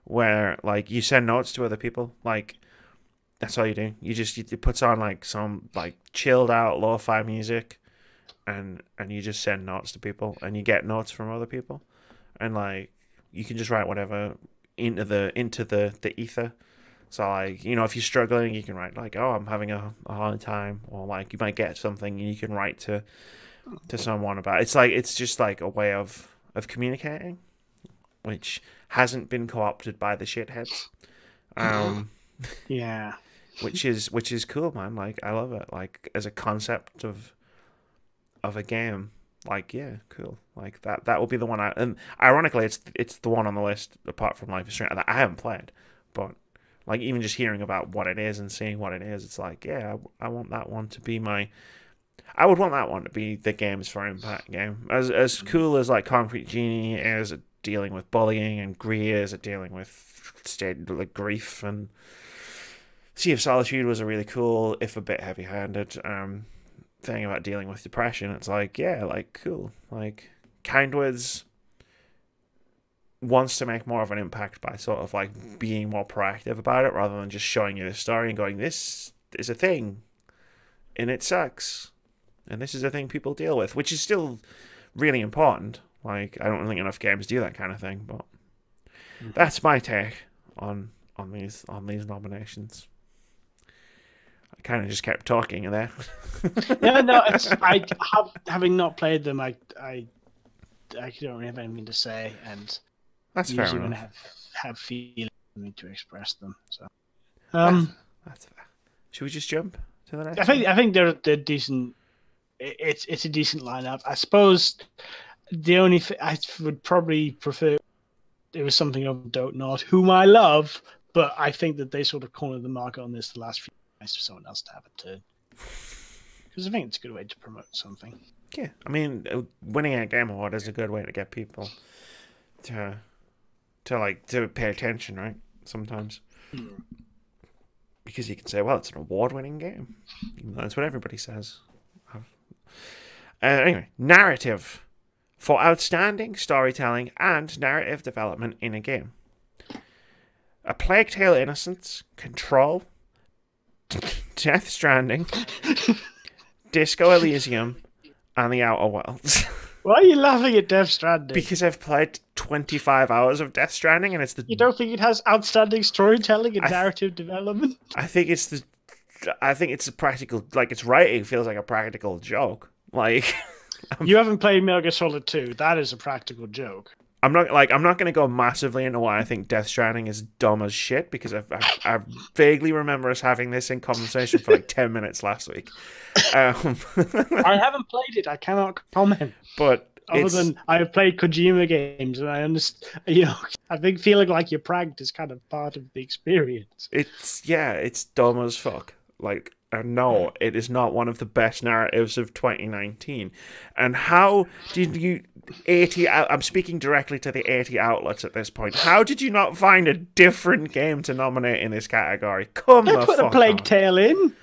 where like you send notes to other people. Like that's all you do. You just it puts on like some like chilled out lo-fi music, and and you just send notes to people, and you get notes from other people, and like you can just write whatever into the into the the ether. So like you know if you're struggling, you can write like oh I'm having a, a hard time, or like you might get something and you can write to to someone about. It. It's like it's just like a way of of communicating, which hasn't been co-opted by the shitheads. Um, Yeah, which is which is cool, man. Like I love it. Like as a concept of of a game, like yeah, cool. Like that that will be the one. I and ironically, it's it's the one on the list apart from Life is Strange that I haven't played, but like even just hearing about what it is and seeing what it is, it's like yeah, I, I want that one to be my. I would want that one to be the games for impact game. As as cool as like Concrete Genie is dealing with bullying and Gris is dealing with state like grief and Sea of Solitude was a really cool, if a bit heavy-handed, um, thing about dealing with depression. It's like, yeah, like cool. Like Kindwords wants to make more of an impact by sort of like being more proactive about it rather than just showing you the story and going, this is a thing, and it sucks, and this is a thing people deal with, which is still really important. Like I don't think enough games do that kind of thing, but that's my take on on these on these nominations. I kind of just kept talking there. <laughs> yeah. No, it's I have having not played them. I I I don't really have anything to say, and That's fair usually enough. have have feelings, need to express them. So, um, That's fair. Should we just jump to the next? I think one? I think they're they're decent. It's it's a decent lineup. I suppose the only th- I would probably prefer it was something of Dontnod, whom I love, but I think that they sort of cornered the market on this the last few years for someone else to have a turn. Because I think it's a good way to promote something. Yeah, I mean, uh, winning a game award is a good way to get people to to like to pay attention, right? Sometimes because you can say, well, it's an award-winning game. Even That's what everybody says. Uh, anyway, narrative for outstanding storytelling and narrative development in a game. A Plague Tale: Innocence, Control, Death Stranding, <laughs> Disco Elysium, and The Outer Worlds. <laughs> Why are you laughing at Death Stranding? because I've played 25 hours of Death Stranding, and it's the you don't think it has outstanding storytelling and I- narrative development? I think it's the. I think it's a practical, like its writing feels like a practical joke. Like <laughs> You haven't played Metal Gear Solid 2. That is a practical joke. I'm not like I'm not gonna go massively into why I think Death Stranding is dumb as shit because I, I, I vaguely remember us having this in conversation for like ten minutes last week. Um, I haven't played it. I cannot comment. but Other it's, than I have played Kojima games, and I understand. You know, <laughs> I think feeling like you're pranked is kind of part of the experience. it's yeah, it's dumb as fuck. Like, uh, no, it is not one of the best narratives of 2019. And how did you 80? I'm speaking directly to the 80 outlets at this point. How did you not find a different game to nominate in this category? Come They the put a Plague on. Tale in.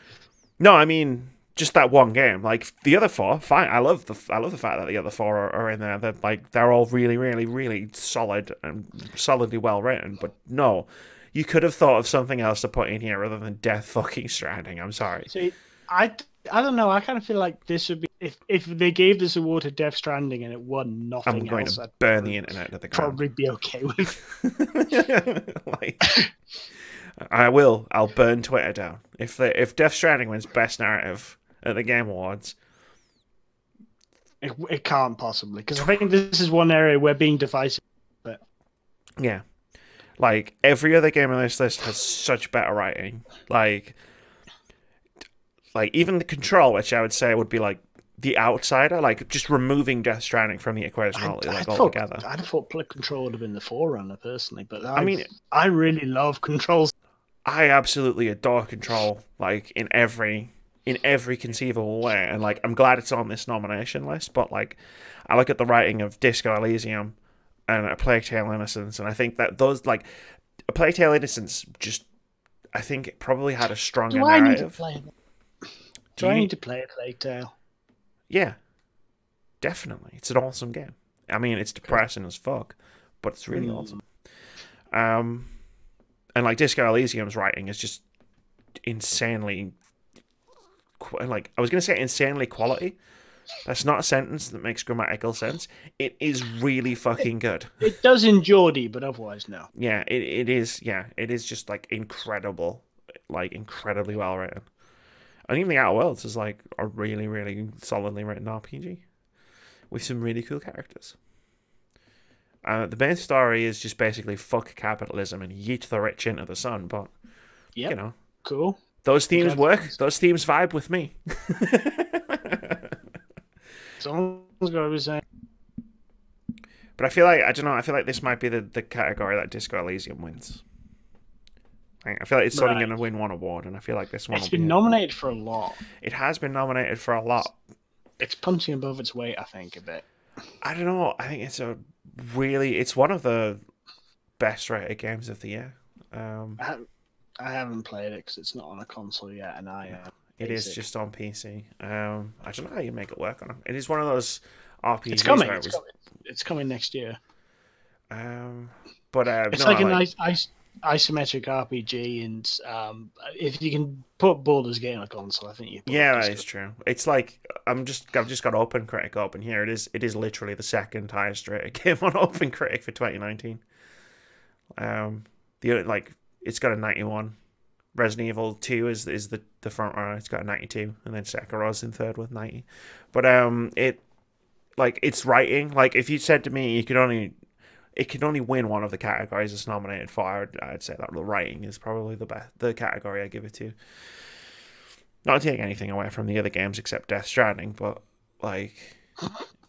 No, I mean just that one game. Like the other four, fine. I love the I love the fact that the other four are, are in there. They're like they're all really, really, really solid and solidly well written. But no, you could have thought of something else to put in here other than Death fucking Stranding. I'm sorry. See, I, I don't know. I kind of feel like this would be if if they gave this award to Death Stranding and it won nothing I'm going else, to I'd burn the internet to the ground. probably be okay with. <laughs> like, I will. I'll burn Twitter down if the if Death Stranding wins Best Narrative at the Game Awards. It, it can't possibly because I think this is one area where being divisive. But yeah. Like every other game on this list has such better writing. Like like even the control, which I would say would be like the outsider, like just removing Death Stranding from the equation I, like thought, altogether. I'd have thought Play Control would have been the forerunner personally, but I, I mean- I really love controls. I absolutely adore Control, like in every in every conceivable way, and like I'm glad it's on this nomination list. But like, I look at the writing of Disco Elysium and A Plague Tale: Innocence, and I think that those like A Plague Tale: Innocence just, I think it probably had a stronger Do I need to narrative. play? it? Do I need- need to play a Plague Tale? Yeah, definitely, it's an awesome game. I mean, it's depressing as fuck, but it's really Mm. awesome. Um, and like Disco Elysium's writing is just insanely, like I was gonna say insanely quality. That's not a sentence that makes grammatical sense. It is really fucking good. It does in Geordie, but otherwise no. Yeah, it, it is. Yeah, it is just like incredible, like incredibly well written. And even the Outer Worlds is like a really, really solidly written RPG with some really cool characters. Uh, the main story is just basically fuck capitalism and yeet the rich into the sun. But Yep. you know, Cool. those themes work. Those themes vibe with me. <laughs> <laughs> Someone's got to be saying. But I feel like I don't know. I feel like this might be the, the category that Disco Elysium wins. I feel like it's only Right. going to win one award, and I feel like this one. It's will be been it. nominated for a lot. It has been nominated for a lot. It's punching above its weight, I think, a bit. I don't know. I think it's a really. It's one of the best rated games of the year. Um, I haven't, I haven't played it because it's not on a console yet, and I. Uh, it is just on PC. Um, I don't know how you make it work on it. It is one of those RPGs It's coming. where It's was. coming. It's coming next year. Um, but uh, It's no, like I a nice is- isometric RPG, and um, if you can put Baldur's Gate on a console, I think you. Yeah, is true. It's like I'm just I've just got Open Critic open here. It is it is literally the second highest rated <laughs> game on Open Critic for 2019. Um, the like it's got a 91. Resident Evil 2 is is the the front runner. It's got a 92, and then Sekiro's in third with 90. But um, it like it's writing. Like if you said to me you could only it can only win one of the categories it's nominated for. I'd, I'd say that the writing is probably the best the category I give it to. Not to take anything away from the other games except Death Stranding, but like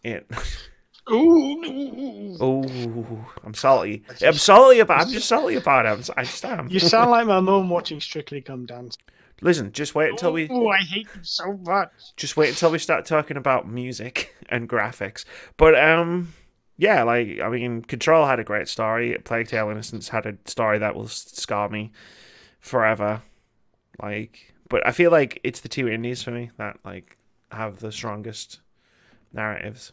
it. <laughs> Ooh, Oh, I'm salty. I'm salty about. I'm just salty about it. I'm, si just am. you sound like my mum watching Strictly Come Dance. Listen, just wait until we Oh, I hate you so much. just wait until we start talking about music <laughs> and graphics. But um, yeah, like I mean, Control had a great story. Plague Tale: Innocence had a story that will scar me forever. Like, but I feel like it's the two indies for me that like have the strongest narratives.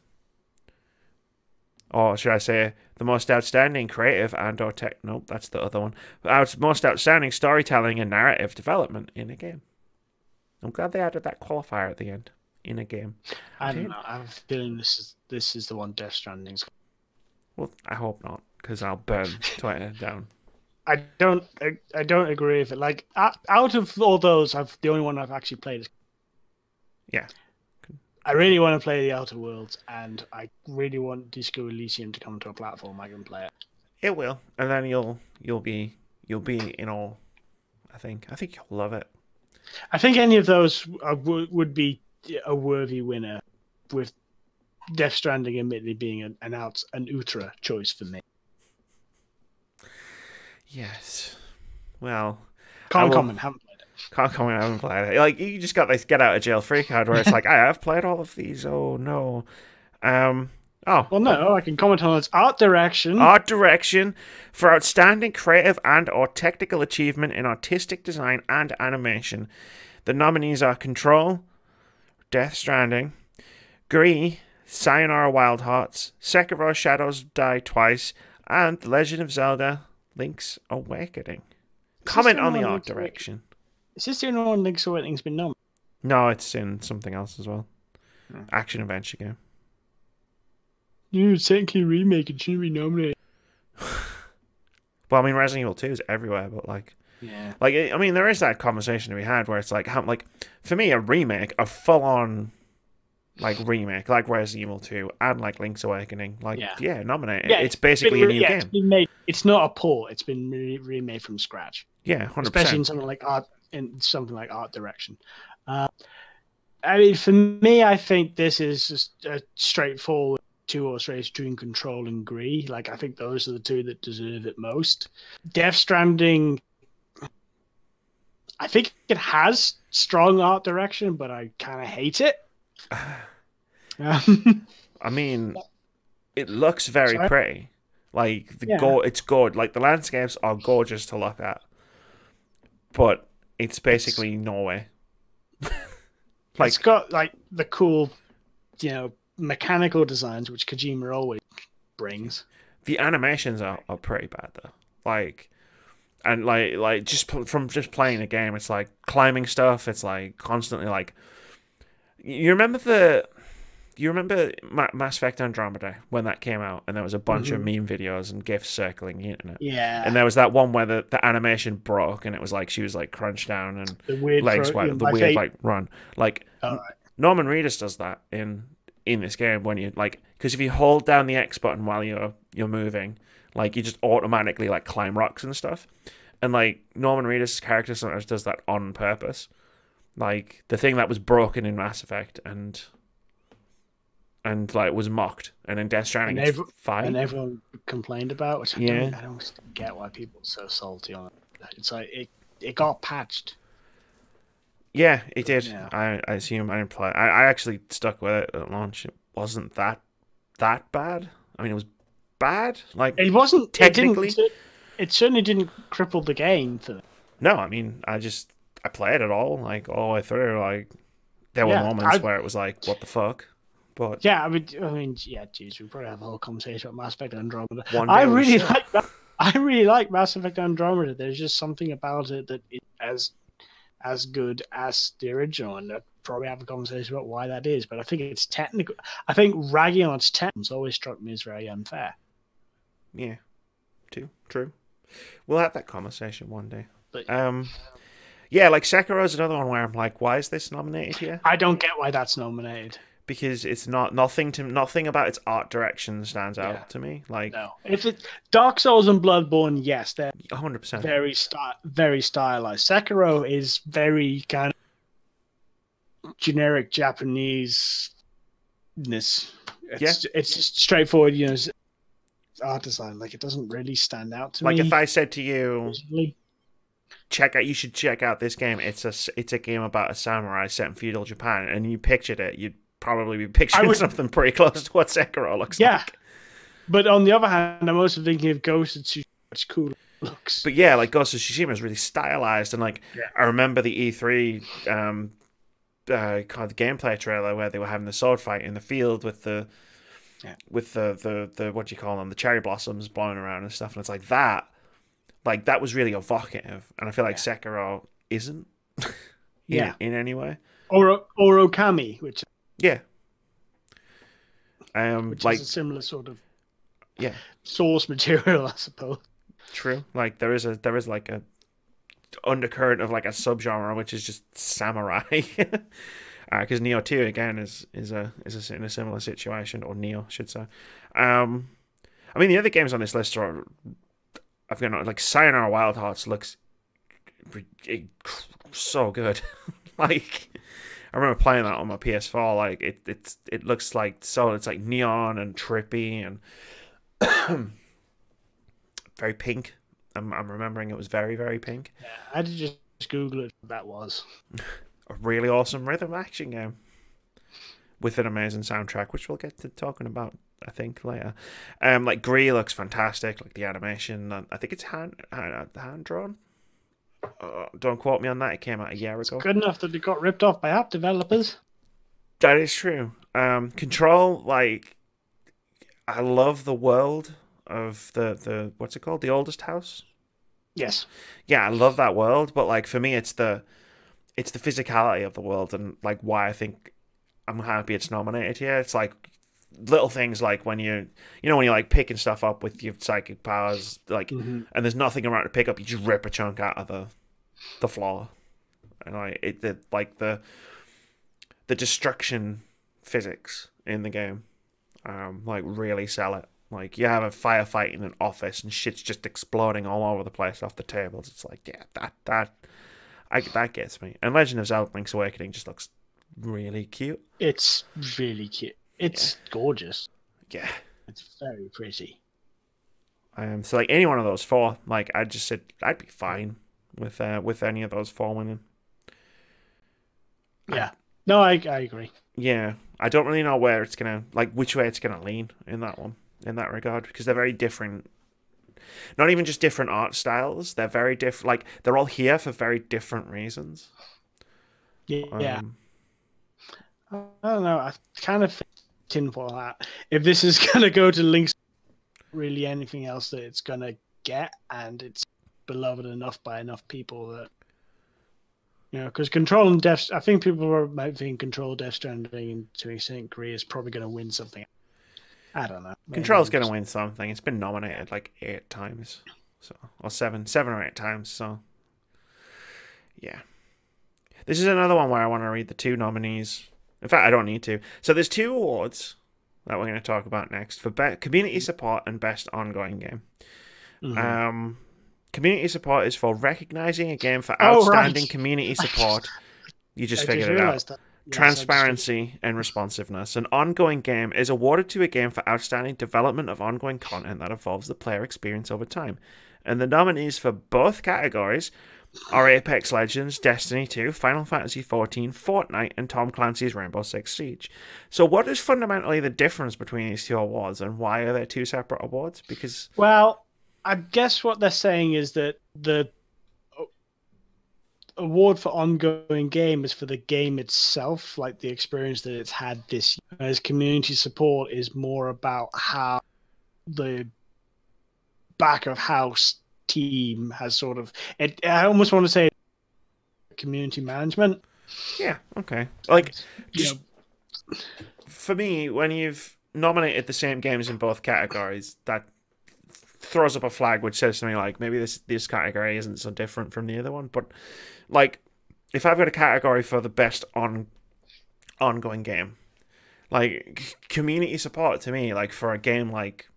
Or should I say, the most outstanding creative and or tech? Nope, that's the other one. Out most outstanding storytelling and narrative development in a game. I'm glad they added that qualifier at the end in a game. I don't know. I have a feeling this is this is the one Death Stranding's. Well, I hope not, because I'll burn <laughs> Twitter down. I don't. I, I don't agree with it. Like out of all those, I've the only one I've actually played is. Yeah. I really want to play the Outer Worlds, and I really want Disco Elysium to come to a platform I can play it. It will, and then you'll you'll be you'll be in all. I think I think you'll love it. I think any of those uh, are, would would be uh, a worthy winner, with Death Stranding admittedly being an an out an ultra choice for me. Yes. Well, Can't comment. Haven't. Can't come I haven't played it. Like you just got this get out of jail free card where it's <laughs> like I have played all of these. Oh no. Um. Oh. Well, no, I can comment on its art direction. Art direction for outstanding creative and or technical achievement in artistic design and animation. The nominees are Control, Death Stranding, Gris, Sayonara Wild Hearts, Sekiro Shadows Die Twice, and The Legend of Zelda Link's Awakening. Comment on the art direction. Is this the only one Link's Awakening's been nominated? No, it's in something else as well. Hmm. Action adventure game. You technically remake it should be nominated. <laughs> Well, I mean, Resident Evil 2 is everywhere, but like, Yeah. Like, I mean, there is that conversation to be had where it's like, how, like, for me, a remake, a full-on, like <sighs> remake, like Resident Evil Two and like Link's Awakening, like, yeah, Yeah. nominate it. Yeah, it's basically a been, new yeah, game. It's made. It's not a port. It's been re- remade from scratch. Yeah, hundred especially in something like art in something like art direction. Uh, I mean, for me, I think this is just a straightforward two horse race between Control and Gris. Like, I think those are the two that deserve it most. Death Stranding, I think it has strong art direction, but I kind of hate it. <sighs> Um, I mean, it looks very Sorry? pretty. Like the Yeah. go, it's good. Like the landscapes are gorgeous to look at, but it's basically Norway. <laughs> like it's got like the cool, you know, mechanical designs which Kojima always brings. the animations are, are pretty bad though. Like, and like like just from just playing the game, it's like climbing stuff. It's like constantly like. You remember the, you remember Ma- Mass Effect Andromeda when that came out, and there was a bunch of mm-hmm. meme videos and gifs circling the internet. Yeah, And there was that one where the, the animation broke, and it was like she was like crunched down and the weird legs went the weird like run. Like oh, Alright. Norman Reedus does that in in this game when you like because if you hold down the X button while you're you're moving, like you just automatically like climb rocks and stuff. And like Norman Reedus' character sometimes does that on purpose. Like the thing that was broken in Mass Effect and and like was mocked, and then Death Stranding And every- fine. and everyone complained about, which I Yeah. don't, I don't get why people are so salty on it. It's like it, it got patched. Yeah, it did. Yeah. I, I assume I didn't play. I, I actually stuck with it at launch. It wasn't that that bad. I mean, it was bad. Like It wasn't Technically- It, it certainly didn't cripple the game. For no, I mean, I just I played it all like all the way through. Like there were Yeah, moments I- where it was like, what the fuck? But yeah, I mean, I mean, yeah, geez, we probably have a whole conversation about Mass Effect Andromeda. I really like that. I really like Mass Effect Andromeda. There's just something about it that is as as good as the original, and I probably have a conversation about why that is. But I think it's technical. I think ragging on its techs always struck me as very unfair. Yeah, too true. We'll have that conversation one day. But- um, yeah, like Sekiro's another one where I'm like, why is this nominated here? I don't get why that's nominated. Because it's not nothing to nothing about its art direction stands out Yeah. to me. Like No, if it Dark Souls and Bloodborne, yes, they're hundred percent. very sty- very stylized. Sekiro is very kind of generic Japanese ness. It's, it's just straightforward, you know, art design. Like it doesn't really stand out to Like me. Like if I said to you, visually. check out, you should check out this game. It's a s- it's a game about a samurai set in feudal Japan, and you pictured it, you'd probably be picturing would- something pretty close to what Sekiro looks Yeah. like. But on the other hand, I'm also thinking of Ghost of Tsushima, which cool looks. But yeah, like Ghost of Tsushima is really stylized, and like Yeah. I remember the E3 um uh kind of gameplay trailer where they were having the sword fight in the field with the Yeah. with the the the what do you call them the cherry blossoms blowing around and stuff, and it's like that, like that was really evocative, and I feel like Sekiro isn't. <laughs> in, Yeah. in any way. or or Okami, which Yeah. Um, which like is a similar sort of Yeah. source <laughs> material, I suppose. true. Like there is a there is like a undercurrent of like a subgenre which is just samurai. <laughs> Because Nioh Two again is is a is a, in a similar situation, or Nioh I should say. Um, I mean the other games on this list are I've got like Sayonara Wild Hearts looks so good. <laughs> like I remember playing that on my PS4. Like it it's it looks like so it's like neon and trippy and <coughs> very pink. I'm I'm remembering it was very very pink. Yeah, I had to just Google it. That was. <laughs> A really awesome rhythm action game with an amazing soundtrack, which we'll get to talking about. I think later. Um, like Gris looks fantastic. Like the animation, I think it's hand hand, hand drawn. Uh, don't quote me on that. It came out a year ago. Good enough that it got ripped off by app developers. That is true. Um, Control, like, I love the world of the the what's it called, the oldest house. Yes. Yeah, I love that world, but like for me, it's the it's the physicality of the world and like why I think I'm happy it's nominated here. It's like little things like when you you know when you're like picking stuff up with your psychic powers, like Mhm. and there's nothing around to pick up, you just rip a chunk out of the the floor, and like it, the like the the destruction physics in the game, um, like really sell it. Like you have a firefight in an office and shit's just exploding all over the place off the tables. It's like yeah, that that I, that gets me. And Legend of Zelda: Link's Awakening just looks really cute. It's really cute. It's gorgeous. Yeah. It's very pretty. Um. So like any one of those four, like I just said, I'd be fine with uh with any of those four winning. Yeah. No, I I agree. Yeah, I don't really know where it's gonna like which way it's gonna lean in that one in that regard because they're very different. Not even just different art styles; they're very different. Like they're all here for very different reasons. Yeah. Um, I don't know. I kind of tinfoil that. If this is <laughs> gonna go to links, really anything else that it's gonna get, and it's beloved enough by enough people that you know, because Control and Death, I think people are might think Control, Death Stranding to a certain degree is probably going to win something. I don't know. Maybe Control's gonna win something. It's been nominated like eight times, so or seven, seven or eight times. So, yeah, this is another one where I want to read the two nominees. In fact, I don't need to. So there's two awards that we're going to talk about next for be- community support and best ongoing game. Mhm. Um, community support is for recognizing a game for Oh, right. outstanding community support. You just I figured it out. that. Yes, Transparency and responsiveness. An ongoing game is awarded to a game for outstanding development of ongoing content that evolves the player experience over time. And the nominees for both categories are Apex Legends, Destiny 2, Final Fantasy XIV, Fortnite, and Tom Clancy's Rainbow Six Siege. So, what is fundamentally the difference between these two awards, and why are there two separate awards? Because Well, I guess what they're saying is that the award for ongoing game is for the game itself, like the experience that it's had this year. Whereas community support is more about how the back of house team has sort of it I almost want to say community management. yeah, okay, like just know, for me, when you've nominated the same games in both categories, that throws up a flag which says to me like maybe this this category isn't so different from the other one. But like, if I've got a category for the best on ongoing game, like community support to me, like for a game like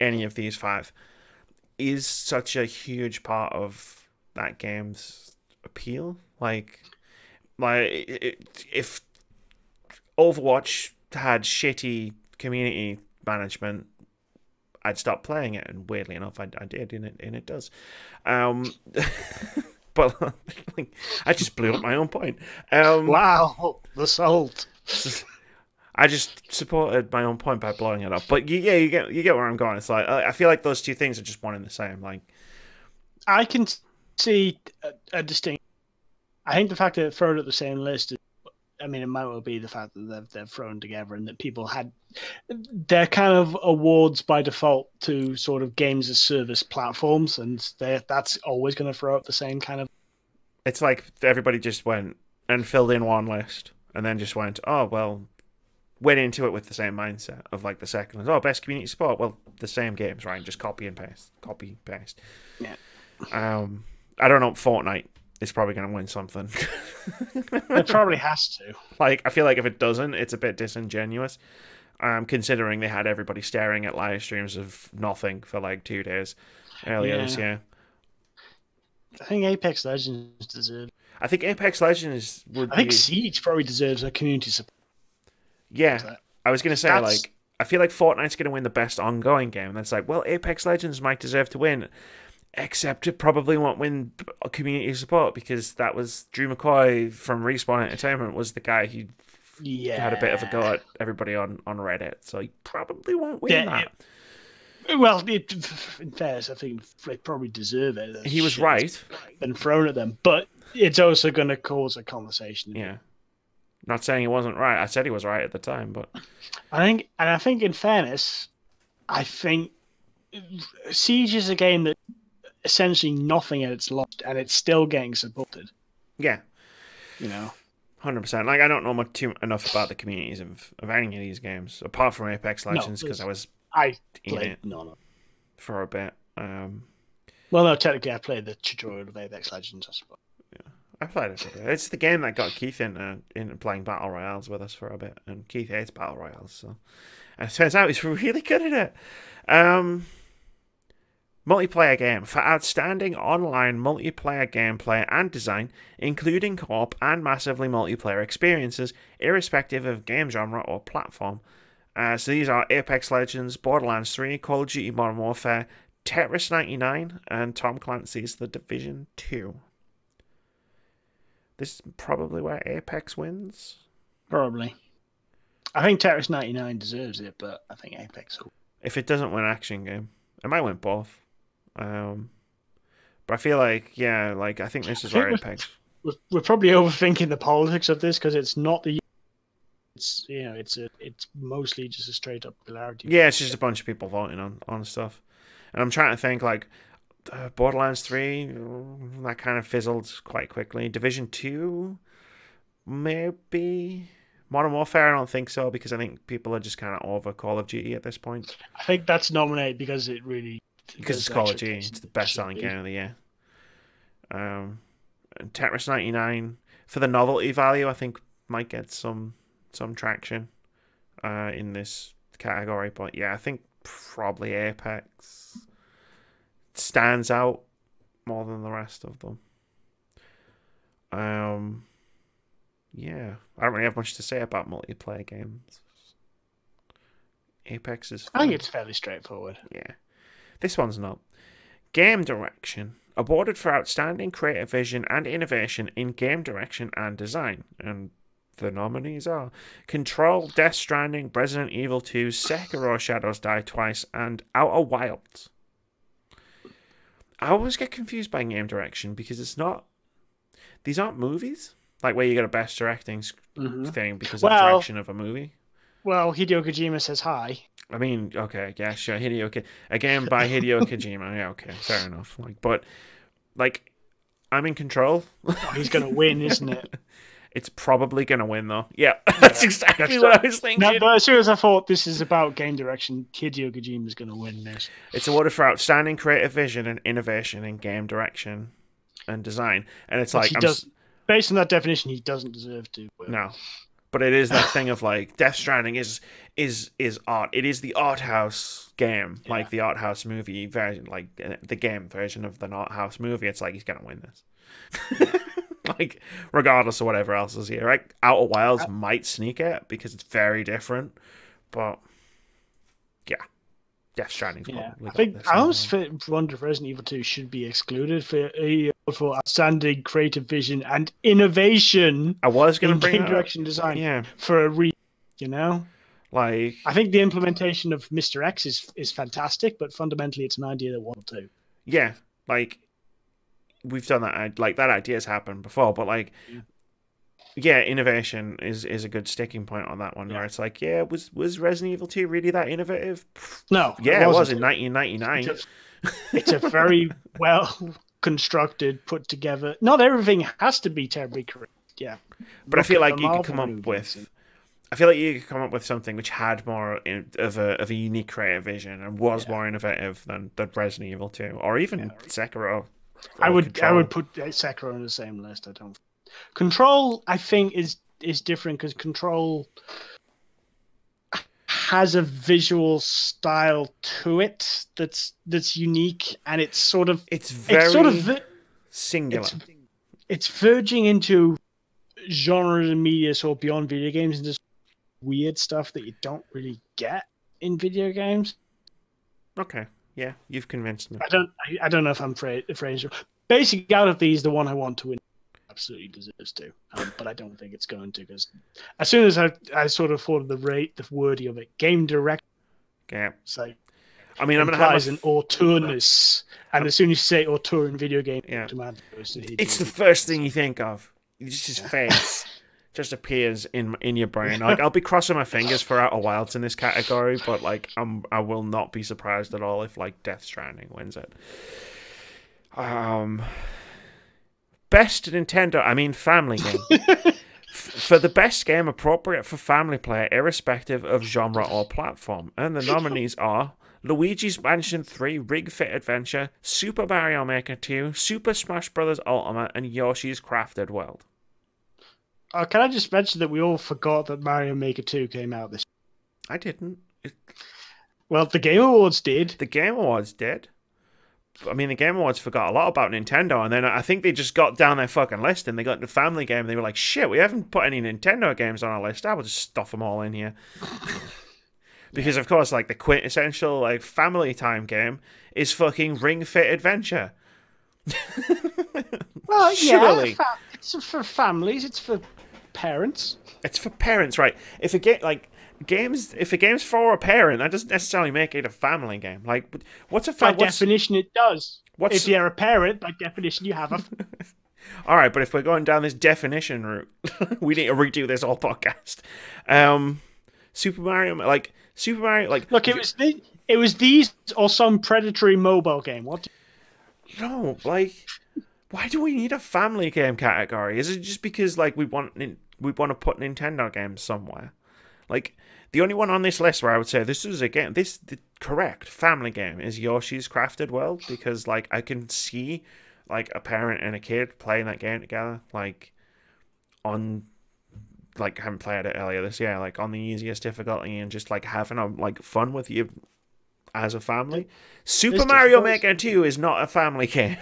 any of these five, is such a huge part of that game's appeal. Like, like it, if Overwatch had shitty community management, I'd stop playing it, and weirdly enough, I, I did, and it and it does. Um, <laughs> but <laughs> like, I just blew up my own point. Um, wow, the salt. <laughs> I just supported my own point by blowing it up. But you, yeah, you get you get where I'm going. It's like I I feel like those two things are just one and the same. Like, I can see a, a distinct. I think the fact that it's thrown at the same list, is, I mean, it might well be the fact that they're, they're thrown together and that people had. They're kind of awards by default to sort of games as service platforms, and that's always going to throw up the same kind of. it's like everybody just went and filled in one list, and then just went, oh well, went into it with the same mindset of like the second one. Oh, best community support. Well, the same games, right? Just copy and paste, copy paste. Yeah. Um, I don't know. Fortnite is probably going to win something. <laughs> It probably has to. like I feel like if it doesn't, it's a bit disingenuous. Um, considering they had everybody staring at live streams of nothing for like two days earlier this Yeah. year. I think Apex Legends deserves. I think Apex Legends would I think be Siege probably deserves a community support. Yeah. I was gonna say That's- like I feel like Fortnite's gonna win the best ongoing game, and that's like well Apex Legends might deserve to win, except it probably won't win community support because that was Drew McCoy from Respawn Entertainment was the guy who Yeah, had a bit of a go at everybody on on Reddit, so he probably won't win Yeah, that. Well, it, in fairness, I think they probably deserve it. He was right. Been thrown at them, but it's also going to cause a conversation. Yeah. Not saying he wasn't right. I said he was right at the time, but I think, and I think, in fairness, I think Siege is a game that essentially nothing at its lost, and it's still getting supported. yeah, You know, hundred percent. Like I don't know much too enough about the communities of, of any of these games apart from Apex Legends because I was I played it none of. for a bit. Um, Well, no, technically, I played the tutorial of Apex Legends. I suppose. I played it. It's the game that got Keith into into playing battle royales with us for a bit, and Keith hates battle royales. So, and it turns out he's <laughs> really good at it. Um, Multiplayer game for outstanding online multiplayer gameplay and design, including co op and massively multiplayer experiences, irrespective of game genre or platform. Uh, so these are Apex Legends, Borderlands 3, Call of Duty Modern Warfare, Tetris 99, and Tom Clancy's The Division 2. This is probably where Apex wins. Probably. I think Tetris 99 deserves it, but I think Apex will. If it doesn't win action game, it might win both. Um, but I feel like, yeah, like I think this is think where Apex. We're, we're probably overthinking the politics of this because it's not the. It's you know it's a it's mostly just a straight up popularity. Yeah, it's just a bunch of people voting on on stuff, and I'm trying to think like uh, Borderlands Three mm, that kind of fizzled quite quickly. Division Two, maybe. Modern Warfare, I don't think so because I think people are just kind of over Call of Duty at this point I think that's nominated because it really because it's Call of Duty. It's the best selling game of the year. Um, and Tetris 99 for the novelty value, I think might get some some traction uh, in this category. But yeah, I think probably Apex stands out more than the rest of them. Um, yeah, I don't really have much to say about multiplayer games. Apex is. I think it's fairly straightforward. Yeah. This one's not. Game direction. Awarded for outstanding creative vision and innovation in game direction and design. And the nominees are Control, Death Stranding, Resident Evil 2, Sekiro Shadows Die Twice, and Outer Wilds. I always get confused by game direction because it's not. These aren't movies. Like where you get a best directing Mhm. thing because of Well- direction of a movie. Well, Hideo Kojima says hi. I mean, okay, yeah, sure. Hideo Ko- again by Hideo <laughs> Kojima. Yeah, okay, fair enough. Like, but like, I'm in control. Oh, he's going to win, isn't it? <laughs> It's probably gonna win though. Yeah, <laughs> that's exactly That's what I was thinking. No, but as soon as I thought this is about game direction, Hideo Kojima is going to win this. It's awarded for outstanding creative vision and innovation in game direction and design. And it's Which like, he I'm does, based on that definition, he doesn't deserve to. win. no, but it is that thing of like Death Stranding is is is art. It is the art house game, like the art house movie version, like uh, the game version of the art house movie. It's like he's gonna win this. <laughs> <laughs> like regardless of whatever else is here, right? Outer Wilds might sneak it because it's very different, but yeah, Death Stranding's Yeah, I think I almost wonder if Resident Evil 2 should be excluded for uh, for outstanding creative vision and innovation I was gonna in bring game direction design Yeah, for a re. You know, like I think the implementation of Mr. X is is fantastic, but fundamentally, it's an idea that won't do. yeah, like we've done that. Like that idea's happened before, but like, Yeah. yeah, innovation is is a good sticking point on that one. Where it's like, yeah, was was Resident Evil Two really that innovative? No, Yeah, it was in 1999. It's a, it's a very <laughs> well constructed, put together. Not everything has to be terribly correct. Yeah, But I feel like you could come up with. and- I feel like you could come up with something which had more of a of a unique creative vision and was Yeah. more innovative than, than Resident Evil Two or even Yeah. Sekiro. I would I would put uh, Sekiro on the same list. I don't. Control, I think, is is different because Control has a visual style to it that's that's unique, and it's sort of It's very it's sort of singular. it's it's verging into genres and media sort of beyond video games and just weird stuff that you don't really get in video games. Okay, yeah, you've convinced me. I don't I, I don't know if I'm afraid afraid. Basically, out of these, the one I want to win absolutely deserves to, um, but I don't think it's going to because as soon as I I sort of thought of the rate the wording of it, game direct, Yeah, So, I mean, I'm gonna have an auteurness, and as soon as you say auteur in video game, Yeah. automatically goes to Hideo It's the first thing you think of. It's just his face <laughs> just appears in in your brain. <laughs> Like I'll be crossing my fingers for Outer Wilds in this category, but like I'm I will not be surprised at all if like Death Stranding wins it. Um, best Nintendo. I mean, family game. <laughs> For the best game appropriate for family play, irrespective of genre or platform, and the nominees are. Luigi's Mansion 3 Ring Fit Adventure, Super Mario Maker 2, Super Smash Bros. Ultimate, and Yoshi's Crafted World. Uh, can I just mention that we all forgot that Mario Maker 2 came out this I didn't. It, Well, the Game Awards did. the Game Awards did, I mean, the Game Awards forgot a lot about Nintendo, and then I think they just got down their fucking list and they got the family game. And they were like, "Shit, we haven't put any Nintendo games on our list. I will just stuff them all in here." <laughs> because of course, like the quintessential like family time game is fucking Ring Fit Adventure. Well, <laughs> yeah, Surely. it's for families. It's for parents. It's for parents, right? If a game like games, if a game's for a parent, that doesn't necessarily make it a family game. Like, what's a By what's, definition, it does. what's If you're a parent, by definition, you have a. <laughs> All right, but if we're going down this definition route, <laughs> we need to redo this whole podcast. Um, Super Mario, like Super Mario, like Look, it was the, it was these or some predatory mobile game. What? no, like why do we need a family game category? Is it just because like we want we want to put Nintendo games somewhere? Like the only one on this list where I would say this is a game, this the correct family game is Yoshi's Crafted World because like I can see like a parent and a kid playing that game together, like on like I haven't played it earlier this year, like on the easiest difficulty and just like having a like fun with you as a family. Super There's Mario. Maker 2 is not a family <laughs> game.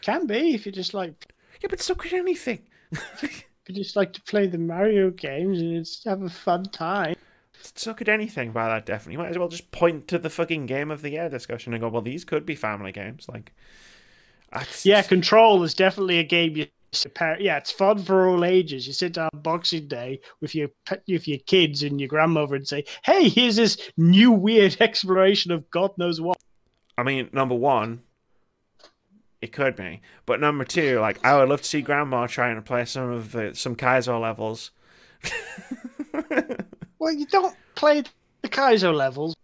Can be if you just like yeah, but so could anything. <laughs> you just like to play the Mario games and just have a fun time. so could anything by that definition. You might as well just point to the fucking game of the year discussion and go, well, these could be family games. Like, that's- Yeah, Control is definitely a game you. Yeah, it's fun for all ages. You sit down Boxing Day with your with your kids and your grandmother and say, "Hey, here's this new weird <laughs> exploration of God knows what." I mean, number one, it could be, but number two, like, I would love to see Grandma trying to play some of the some Kaizo levels. <laughs> Well, you don't play the Kaizo levels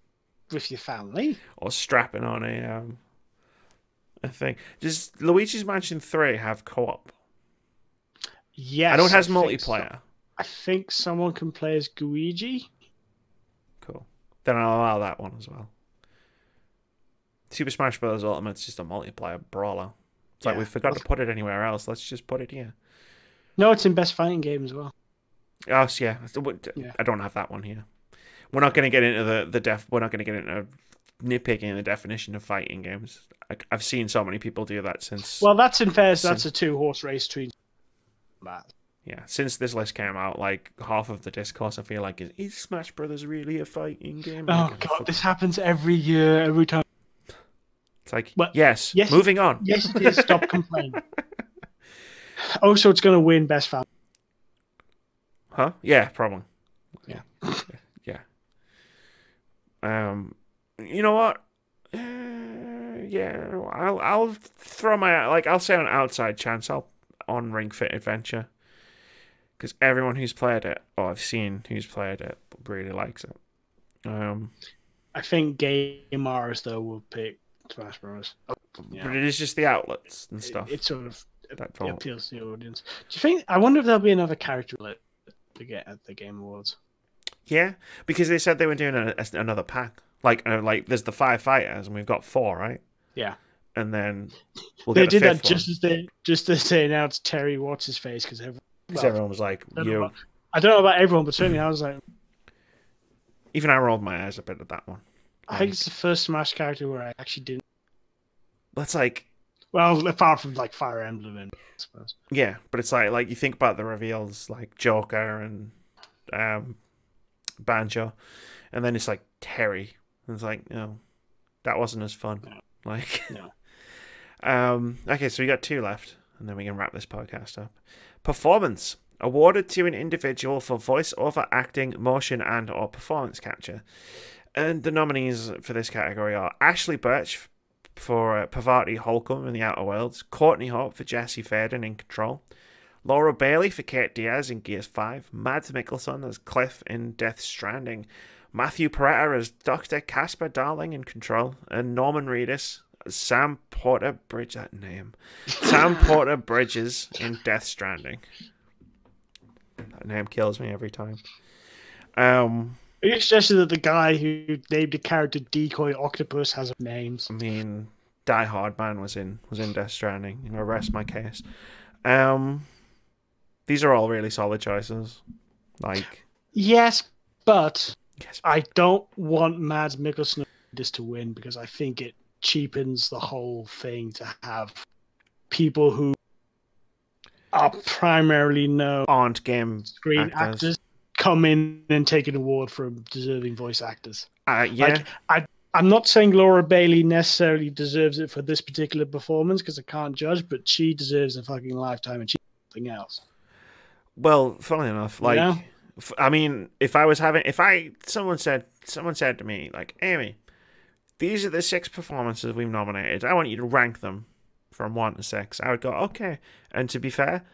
with your family. or strapping on a um a thing. Does Luigi's Mansion Three have co-op? Yes, I know it has so. multiplayer. I think someone can play as Luigi. Cool. Then I'll allow that one as well. Super Smash Bros. Ultimate's just a multiplayer brawler. It's like we forgot to put it anywhere else. Let's just put it here. No, it's in best fighting game as well. Oh yeah. Yeah. I don't have that one here. We're not going to get into the the def. We're not going to get into nitpicking the definition of fighting games. I, I've seen so many people do that since. Well, that's in fairness. Sim- That's a two horse race between. that. yeah, since this list came out, like half of the discourse I feel like is is Smash Brothers really a fighting game? Oh god, this happens every year, every time. It's like Well, yes, yes- Moving on. Yes, it is. Stop complaining. <laughs> Also, it's going to win best family. Huh? Yeah, probably. Yeah. <laughs> yeah. Um, you know what? Uh, yeah, I'll I'll throw my like I'll say an outside chance. I'll on Ring Fit Adventure because everyone who's played it or I've seen who's played it really likes it. Um, I think Gamers though will pick Smash Bros. Yeah. but it is just the outlets and stuff. it sort of that it appeals to the audience. Do you think? I wonder if there'll be another character lit to get at the Game Awards. Yeah, because they said they were doing a, a- another pack. Like, uh, like there's the five fighters, and we've got four, right? Yeah, And then <laughs> we'll they get the did that fifth just as they just as they announced Terry what's his face because everyone. because well, everyone was like, I "You." about, I don't know about everyone, but certainly I was like, Even I rolled my eyes a bit at that one. I think it's the first Smash character where I actually didn't. That's like, Well, apart from like Fire Emblem, and I suppose. yeah, but it's like, like you think about the reveals, like Joker and um, Banjo, and then it's like Terry, and it's like, no, that wasn't as fun. No. Like, No. <laughs> um, okay, so we got two left, and then we can wrap this podcast up. Performance awarded to an individual for voice over acting, motion, and or performance capture. And the nominees for this category are Ashly Burch for uh, Parvati Holcomb in The Outer Worlds, Courtney Hope for Jesse Faden in Control, Laura Bailey for Kate Diaz in Gears 5, Mads Mikkelsen as Cliff in Death Stranding, Matthew Porretta as Dr. Casper Darling in Control, and Norman Reedus as Sam Porter Bridge that name. Sam <laughs> Porter Bridges in Death Stranding. That name kills me every time. Um Are you suggesting that the guy who named the character Decoy Octopus has names? I mean, Die Hard Man was in was in Death Stranding. You know, rest my case. Um, these are all really solid choices. Like, Yes, but yes, I don't want Mads Mikkelsen this to win because I think it cheapens the whole thing to have people who are primarily known aren't game screen actors. actors, come in and take an award from deserving voice actors. Uh, yeah, Like, I, I'm not saying Laura Bailey necessarily deserves it for this particular performance because I can't judge, but she deserves a fucking lifetime and she's something else. Well, funny enough, like Yeah. f- I mean, if I was having, if I someone said someone said to me like, Amy, these are the six performances we've nominated. I want you to rank them from one to six. I would go okay. And to be fair,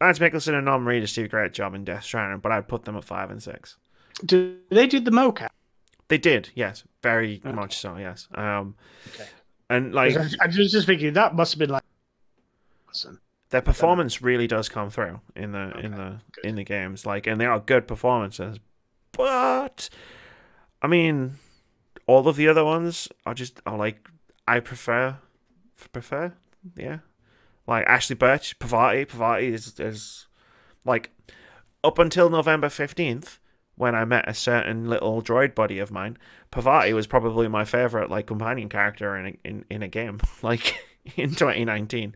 Mads Mikkelsen and Norman Reedus do a great job in Death Stranding, but I'd put them at five and six. Do they do the mocap? They did, yes, very Okay. much so, yes. Um, Okay. and like I was just thinking that must have been like. Listen, their performance really does come through in the in the good. in the games like and they are good performances but i mean all of the other ones are just are like i prefer prefer yeah like ashly burch parvati parvati is is like up until november 15th when i met a certain little droid buddy of mine parvati was probably my favorite like companion character in a, in, in a game <laughs> like in 2019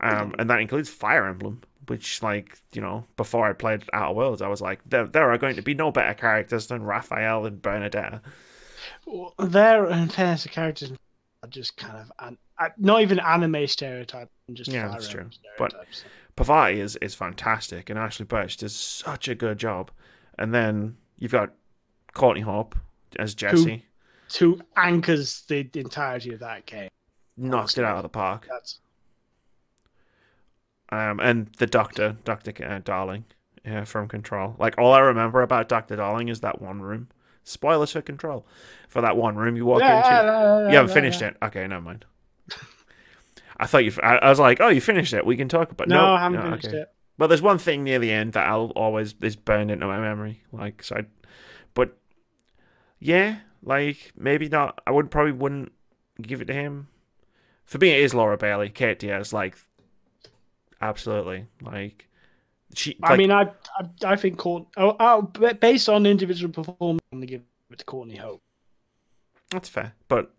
um, and that includes Fire Emblem, which, like, you know, before I played Outer Worlds, I was like, there, there are going to be no better characters than Raphael and Bernadette. Well, there, in fairness, the characters are just kind of an, not even anime stereotype, just Yeah, that's true. But-. Parvati is, is fantastic, and Ashly Burch does such a good job. And then you've got Courtney Hope as Jesse, who anchors the entirety of that game. knocks it out of the park. That's Um, and the Doctor, Doctor uh, Darling, yeah, from Control. Like all I remember about Doctor Darling is that one room. Spoilers for Control. For that one room you walk into. You haven't finished it. Okay, never mind. I thought you. I, I was like, oh, you finished it. We can talk about. No, no, I haven't no, finished okay. it. Well, there's one thing near the end that I'll always is burned into my memory. Like so, I, but yeah, like maybe not. I would probably wouldn't give it to him. For me, it is Laura Bailey, Kate Diaz. Like, absolutely. Like, she. I mean, I, I, I think Courtney. Oh, oh, based on individual performance, I'm gonna give it to Courtney Hope. that's fair. But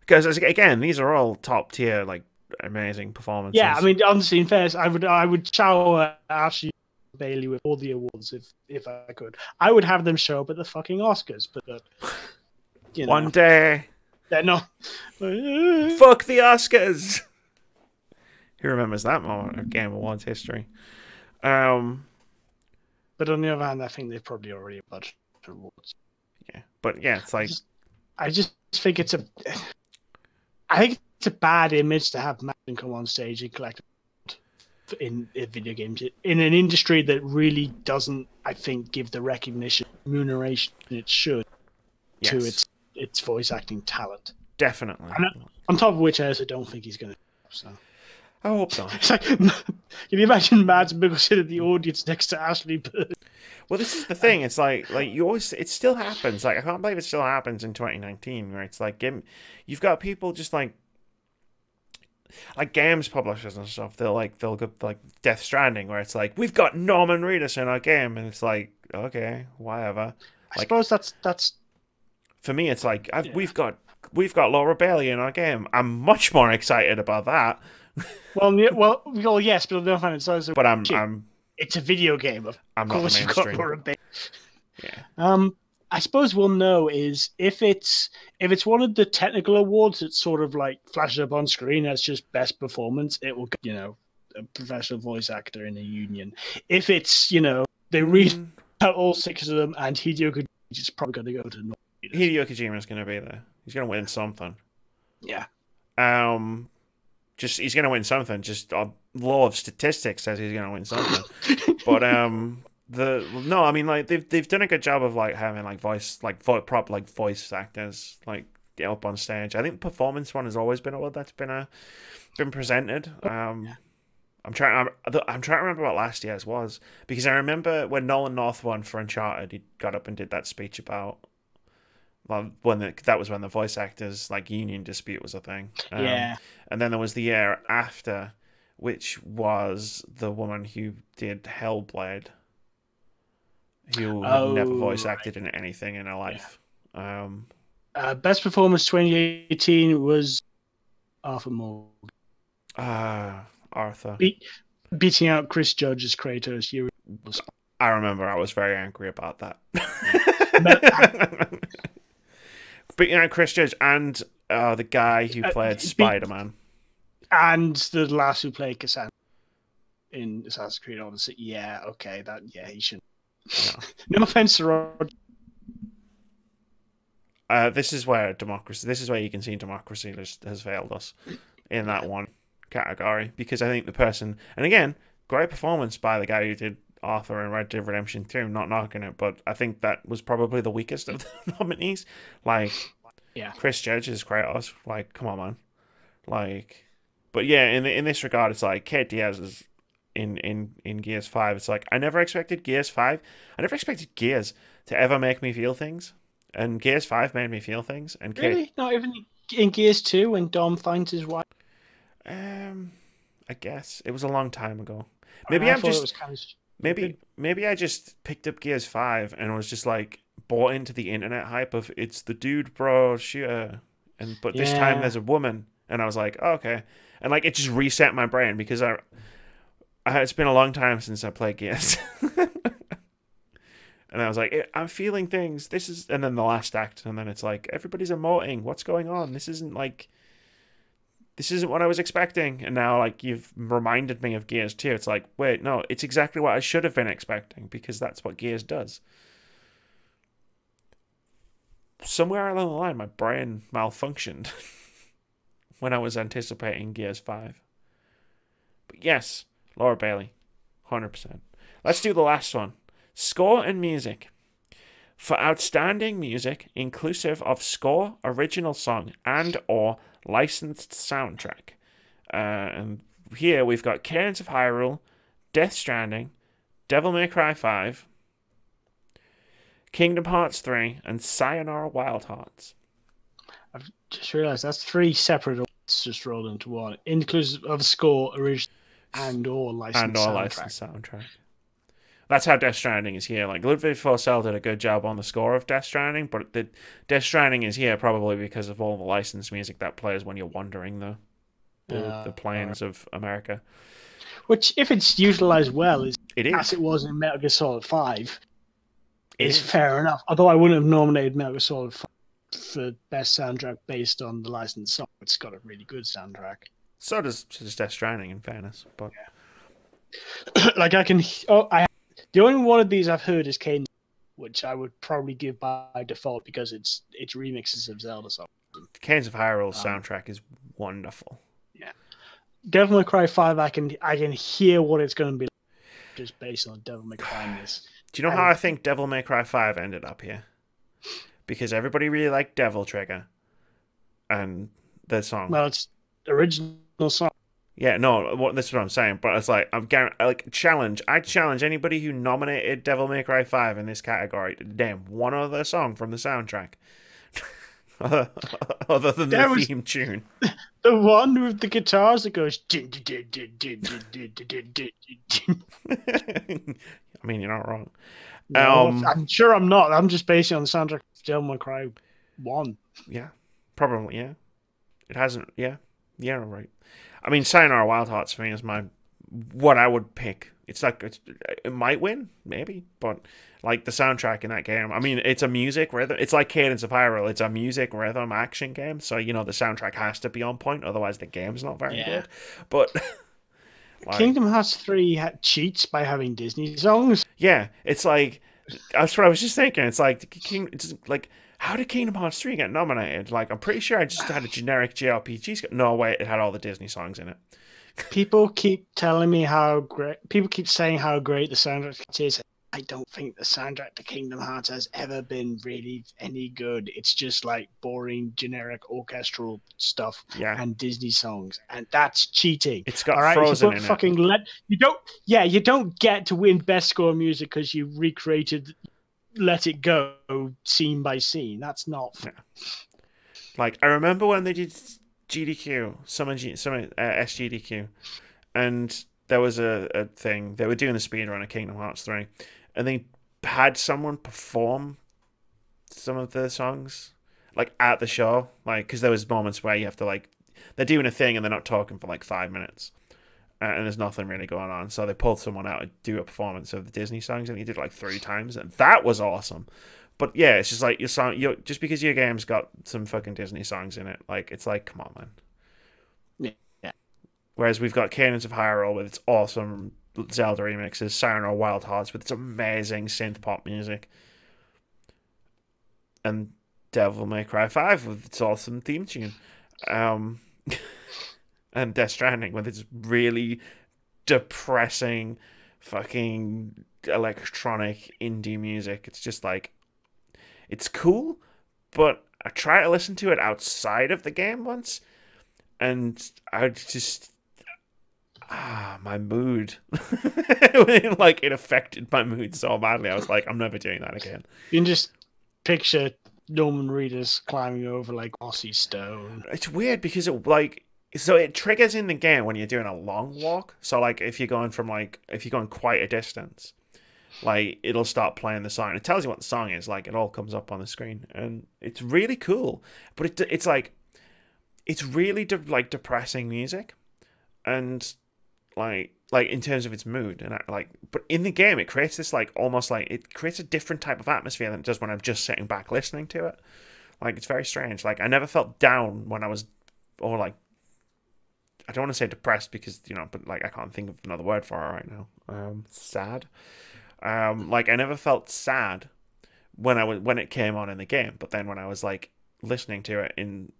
because again, these are all top tier, like amazing performances. Yeah, I mean, honestly, in fairness, I would, I would shower Ashley Bailey with all the awards if, if I could. I would have them show up at the fucking Oscars, but uh, you know, one day, they're not. <laughs> fuck the Oscars. Who remembers that moment of Game Awards history? Um, But on the other hand, I think they've probably already a bunch of awards. yeah, but yeah, it's like just- I just think it's a. <sighs> I think it's a bad image to have Madden come on stage and collect in, in video games in an industry that really doesn't, I think, give the recognition, remuneration it should to its its voice acting talent. definitely. Know- On top of which, I also don't think he's going to. So I hope not. it's like, <laughs> can you imagine Mads Mikkelsen in the audience next to Ashly Burch? Well, this is the thing. It's like like you always. It still happens. Like I can't believe it still happens in 2019, where it's like you've got people just like like games publishers and stuff. They'll like they'll go like Death Stranding, where it's like we've got Norman Reedus in our game, and it's like okay, whatever. I Like- suppose that's that's For me, it's like I've, Yeah. we've got we've got Laura Bailey in our game. I'm much more excited about that. well, well, well, yes, but on the other hand, it's also But I'm I'm it's a video game. Of I'm not course, you've got mainstream. Laura Bailey. Yeah. Um, I suppose we'll know is if it's if it's one of the technical awards that sort of like flashes up on screen as just best performance, it will you know a professional voice actor in a union. If it's you know they read Mm, out all six of them and Hideo Kojima is probably going to go to North. Hideo Kojima's going to be there. He's going to win something. yeah. Um, just he's going to win something. Just uh, law of statistics says he's going to win something. <laughs> but um, the no, I mean like they've they've done a good job of like having like voice like vo- prop like voice actors like get up on stage. I think performance one has always been a one that's been a been presented. Um. I'm trying. I'm, I'm trying to remember what last year's was because I remember when Nolan North won for Uncharted, he got up and did that speech about well, when the, that was when the voice actors like union dispute was a thing. Um, yeah. and then there was the year after, which was the woman who did Hellblade, who had never Oh, voice right. acted in anything in her life. Um, Uh, best performance 2018 was Arthur Morgan. Ah, Arthur. Be- beating out Chris Judge as Kratos. You I remember I was very angry about that. <laughs> but you know, Chris Judge and uh, the guy who Uh, played be- Spider Man. and the last who played Cassandra in Assassin's Creed Odyssey. Yeah, okay, that yeah, he should. <laughs> no offense to Rod. Uh, this is where democracy. This is where you can see democracy has, has failed us in that one category because I think the person, and again, great performance by the guy who did Arthur and Red Dead Redemption 2, not knocking it, but I think that was probably the weakest of the <laughs> nominees. Like, Yeah. Chris Judge is Kratos. Like, come on, man. Like, but yeah, in in this regard, it's like Kate Diaz is in in in Gears Five. It's like I never expected Gears Five. I never expected Gears to ever make me feel things, and Gears Five made me feel things. And Really? Not even in Gears 2 when Dom finds his wife. um, I guess it was a long time ago. Maybe I'm just kind of maybe maybe I just picked up Gears Five and was just like bought into the internet hype of it's the dude bro shooter, and but this time there's a woman, and I was like, oh, okay, and like it just reset my brain because I, It's been a long time since I played Gears. <laughs> And I was like, "Eh, I'm feeling things. This is, and then the last act, and then it's like everybody's emoting. What's going on? This isn't like, this isn't what I was expecting. And now, like you've reminded me of Gears too. It's like, wait, no, it's exactly what I should have been expecting because that's what Gears does. Somewhere along the line, my brain malfunctioned <laughs> when I was anticipating Gears Five. But yes, Laura Bailey, hundred percent. Let's do the last one. Score and music. For outstanding music, inclusive of score, original song, and or licensed soundtrack. Uh, and here we've got Cadence of Hyrule, Death Stranding, Devil May Cry 5, Kingdom Hearts 3, and Sayonara Wild Hearts. I've just realised that's three separate awards just rolled into one, inclusive of score, original, and or licensed and or soundtrack. licensed soundtrack. That's how Death Stranding is here. Like Ludvig Forssell did a good job on the score of Death Stranding, but the Death Stranding is here probably because of all the licensed music that plays when you're wandering the the, Yeah, the plains of America. Which, if it's utilised well, is It as it was in Metal Gear Solid Five, is is. fair enough. Although I wouldn't have nominated Metal Gear Solid 5 for best soundtrack based on the licensed song. It's got a really good soundtrack. So does, so does Death Stranding, in fairness. But <clears throat> like I can, oh, I the only one of these I've heard is Kane, which I would probably give by default because it's it's remixes of Zelda songs. Cadence of Hyrule's Um, soundtrack is wonderful. Yeah, Devil May Cry Five, I can I can hear what it's going to be like just based on Devil May Cry. <sighs> Do you know how I think Devil May Cry 5 ended up here? Because everybody really liked Devil Trigger and the song. well, it's no song. Yeah, no, what this is what I'm saying, but it's like I'm gar- like challenge. I challenge anybody who nominated Devil May Cry Five in this category Damn, one other song from the soundtrack, other than there the theme tune. The one with the guitars that goes. I mean, you're not wrong. No, um, I'm sure I'm not. I'm just basing on the soundtrack of Devil May Cry One. Yeah, probably. Yeah, it hasn't. Yeah, yeah, right. I mean, Sayonara Wild Hearts for me is my what I would pick. It's like it's, it might win, maybe, but like the soundtrack in that game. I mean, it's a music rhythm. It's like Cadence of Hyrule. It's a music rhythm action game, so you know the soundtrack has to be on point. Otherwise, the game's not very Yeah. good. But <laughs> like, Kingdom Hearts Three had cheats by having Disney songs. yeah, it's like that's what I was just thinking. It's like the King. It's like how did Kingdom Hearts three get nominated? Like I'm pretty sure I just had a generic JRPG. sc- No, wait, it had all the Disney songs in it. <laughs> People keep telling me how great. People keep saying how great the soundtrack is. I don't think the soundtrack to Kingdom Hearts has ever been really any good. It's just like boring, generic orchestral stuff Yeah, and Disney songs, and that's cheating. it's got All right, Frozen you in don't fucking let you don't. Yeah, you don't get to win best score music because you recreated "Let It Go" scene by scene. That's not. it. Like I remember when they did GDQ, some G, some uh, SGDQ, and there was a, a thing they were doing the speed run of Kingdom Hearts three, and they had someone perform some of the songs. like at the show, like because there was moments where you have to like they're doing a thing and they're not talking for like five minutes, uh, and there's nothing really going on. So they pulled someone out to do a performance of the Disney songs, and he did it like three times, and that was awesome. But yeah, it's just like your song. You just because your game's got some fucking Disney songs in it, like it's like, come on, man. Yeah. Whereas we've got Cadence of Hyrule with its awesome Zelda remixes, Siren Sayonara Wild Hearts with its amazing synth pop music, and Devil May Cry Five with its awesome theme tune, um, <laughs> and Death Stranding with its really depressing, fucking electronic indie music. It's just like, it's cool, but I try to listen to it outside of the game once, and I just ah my mood <laughs> like it affected my mood so badly i was like i'm never doing that again You can just picture Norman Reedus climbing over like mossy stone. it's weird because it like so it triggers in the game when you're doing a long walk. So like if you're going from like if you're going quite a distance like it'll start playing the song. It tells you what the song is like it all comes up on the screen. And it's really cool. But it, it's like it's really de- like depressing music. And like like in terms of its mood and I, like but in the game it creates this like almost like it creates a different type of atmosphere than it does when i'm just sitting back listening to it. Like it's very strange. Like i never felt down when i was or like i don't want to say depressed because you know but like i can't think of another word for it right now um sad um like i never felt sad when i was when it came on in the game but then when i was like listening to it in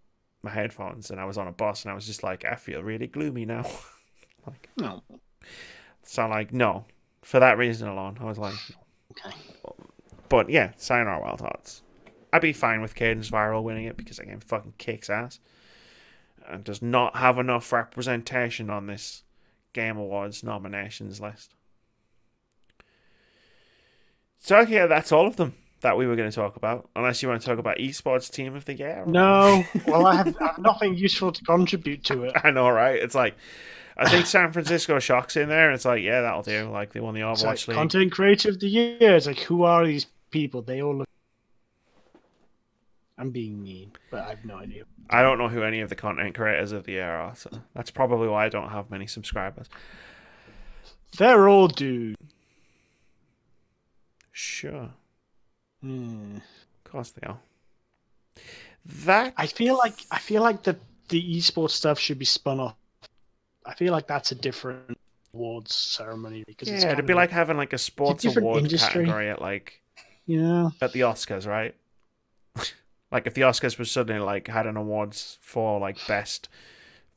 my headphones and i was on a bus and i was just like i feel really gloomy now <laughs> like No. so like no, for that reason alone, I was like, Okay. but yeah, Sayonara Wild Hearts. I'd be fine with Cadence of Hyrule winning it because that game fucking kicks ass and does not have enough representation on this Game Awards nominations list. So yeah, that's all of them that we were going to talk about. Unless you want to talk about esports team of the year. No. Well, I have, I have nothing useful to contribute to it. <laughs> I know, right? It's like I think San Francisco Shocks in there. And it's like, yeah, that'll do. Like they won the It's Overwatch like League. content creator of the year. It's like, who are these people? They all look. I'm being mean, but I have no idea. I don't know who any of the content creators of the year are, so that's probably why I don't have many subscribers. They're all dudes. Sure, Hmm. of course they are. That I feel like I feel like the the esports stuff should be spun off. I feel like that's a different awards ceremony because it's yeah, it'd be of like having like a sports different award industry. category at like yeah at the Oscars, right? Like if the Oscars was suddenly like had an awards for like best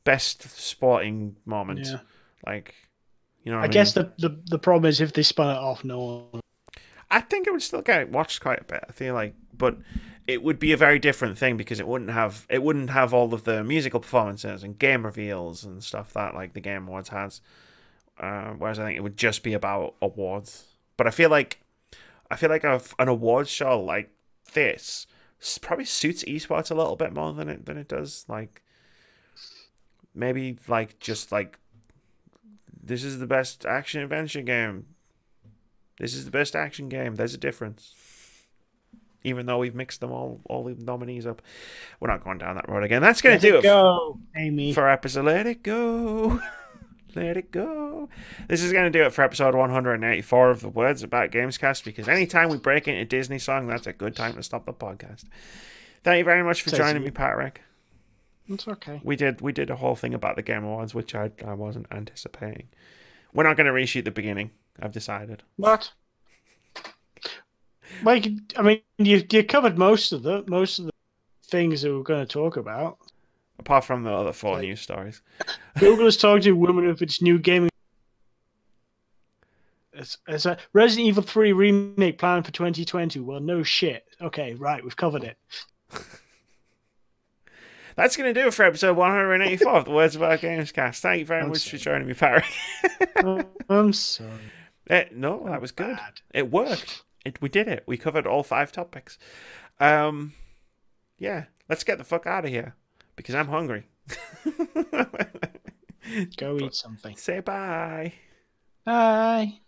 best sporting moment, yeah. like you know. I I, guess mean? the, the the problem is if they spun it off, no one. I think it would still get watched quite a bit. I feel like, but it would be a very different thing because it wouldn't have it wouldn't have all of the musical performances and game reveals and stuff that like the Game Awards has. Uh, whereas I think it would just be about awards. But I feel like I feel like a, an awards show like this probably suits esports a little bit more than it than it does like maybe like just like this is the best action adventure game this is the best action game. There's a difference. Even though we've mixed them all, all the nominees up, we're not going down that road again. That's going to do it go, Amy. for episode. Let it go. <laughs> Let it go. This is going to do it for episode 184 of the Words About Gamescast because anytime we break into Disney song, that's a good time to stop the podcast. Thank you very much for Says joining you. me, Patrick. It's okay. We did we did a whole thing about the Game Awards, which I I wasn't anticipating. We're not going to reshoot the beginning. I've decided. What? Could- I mean, you you covered most of the most of the things that we're going to talk about. Apart from the other four Like- news stories. Google is talking to a woman of its new gaming. It's, it's a Resident Evil 3 remake planned for 2020. Well, no shit. Okay, right, we've covered it. <laughs> That's going to do it for episode 184 of the Words About Gamescast. Thank you very I'm much for joining me, Parry. Oh, <laughs> I'm sorry. Eh, no, that was good. Bad. It worked. It, we did it. We covered all five topics. Um, yeah, let's get the fuck out of here because I'm hungry. <laughs> Go eat something. Say bye. Bye.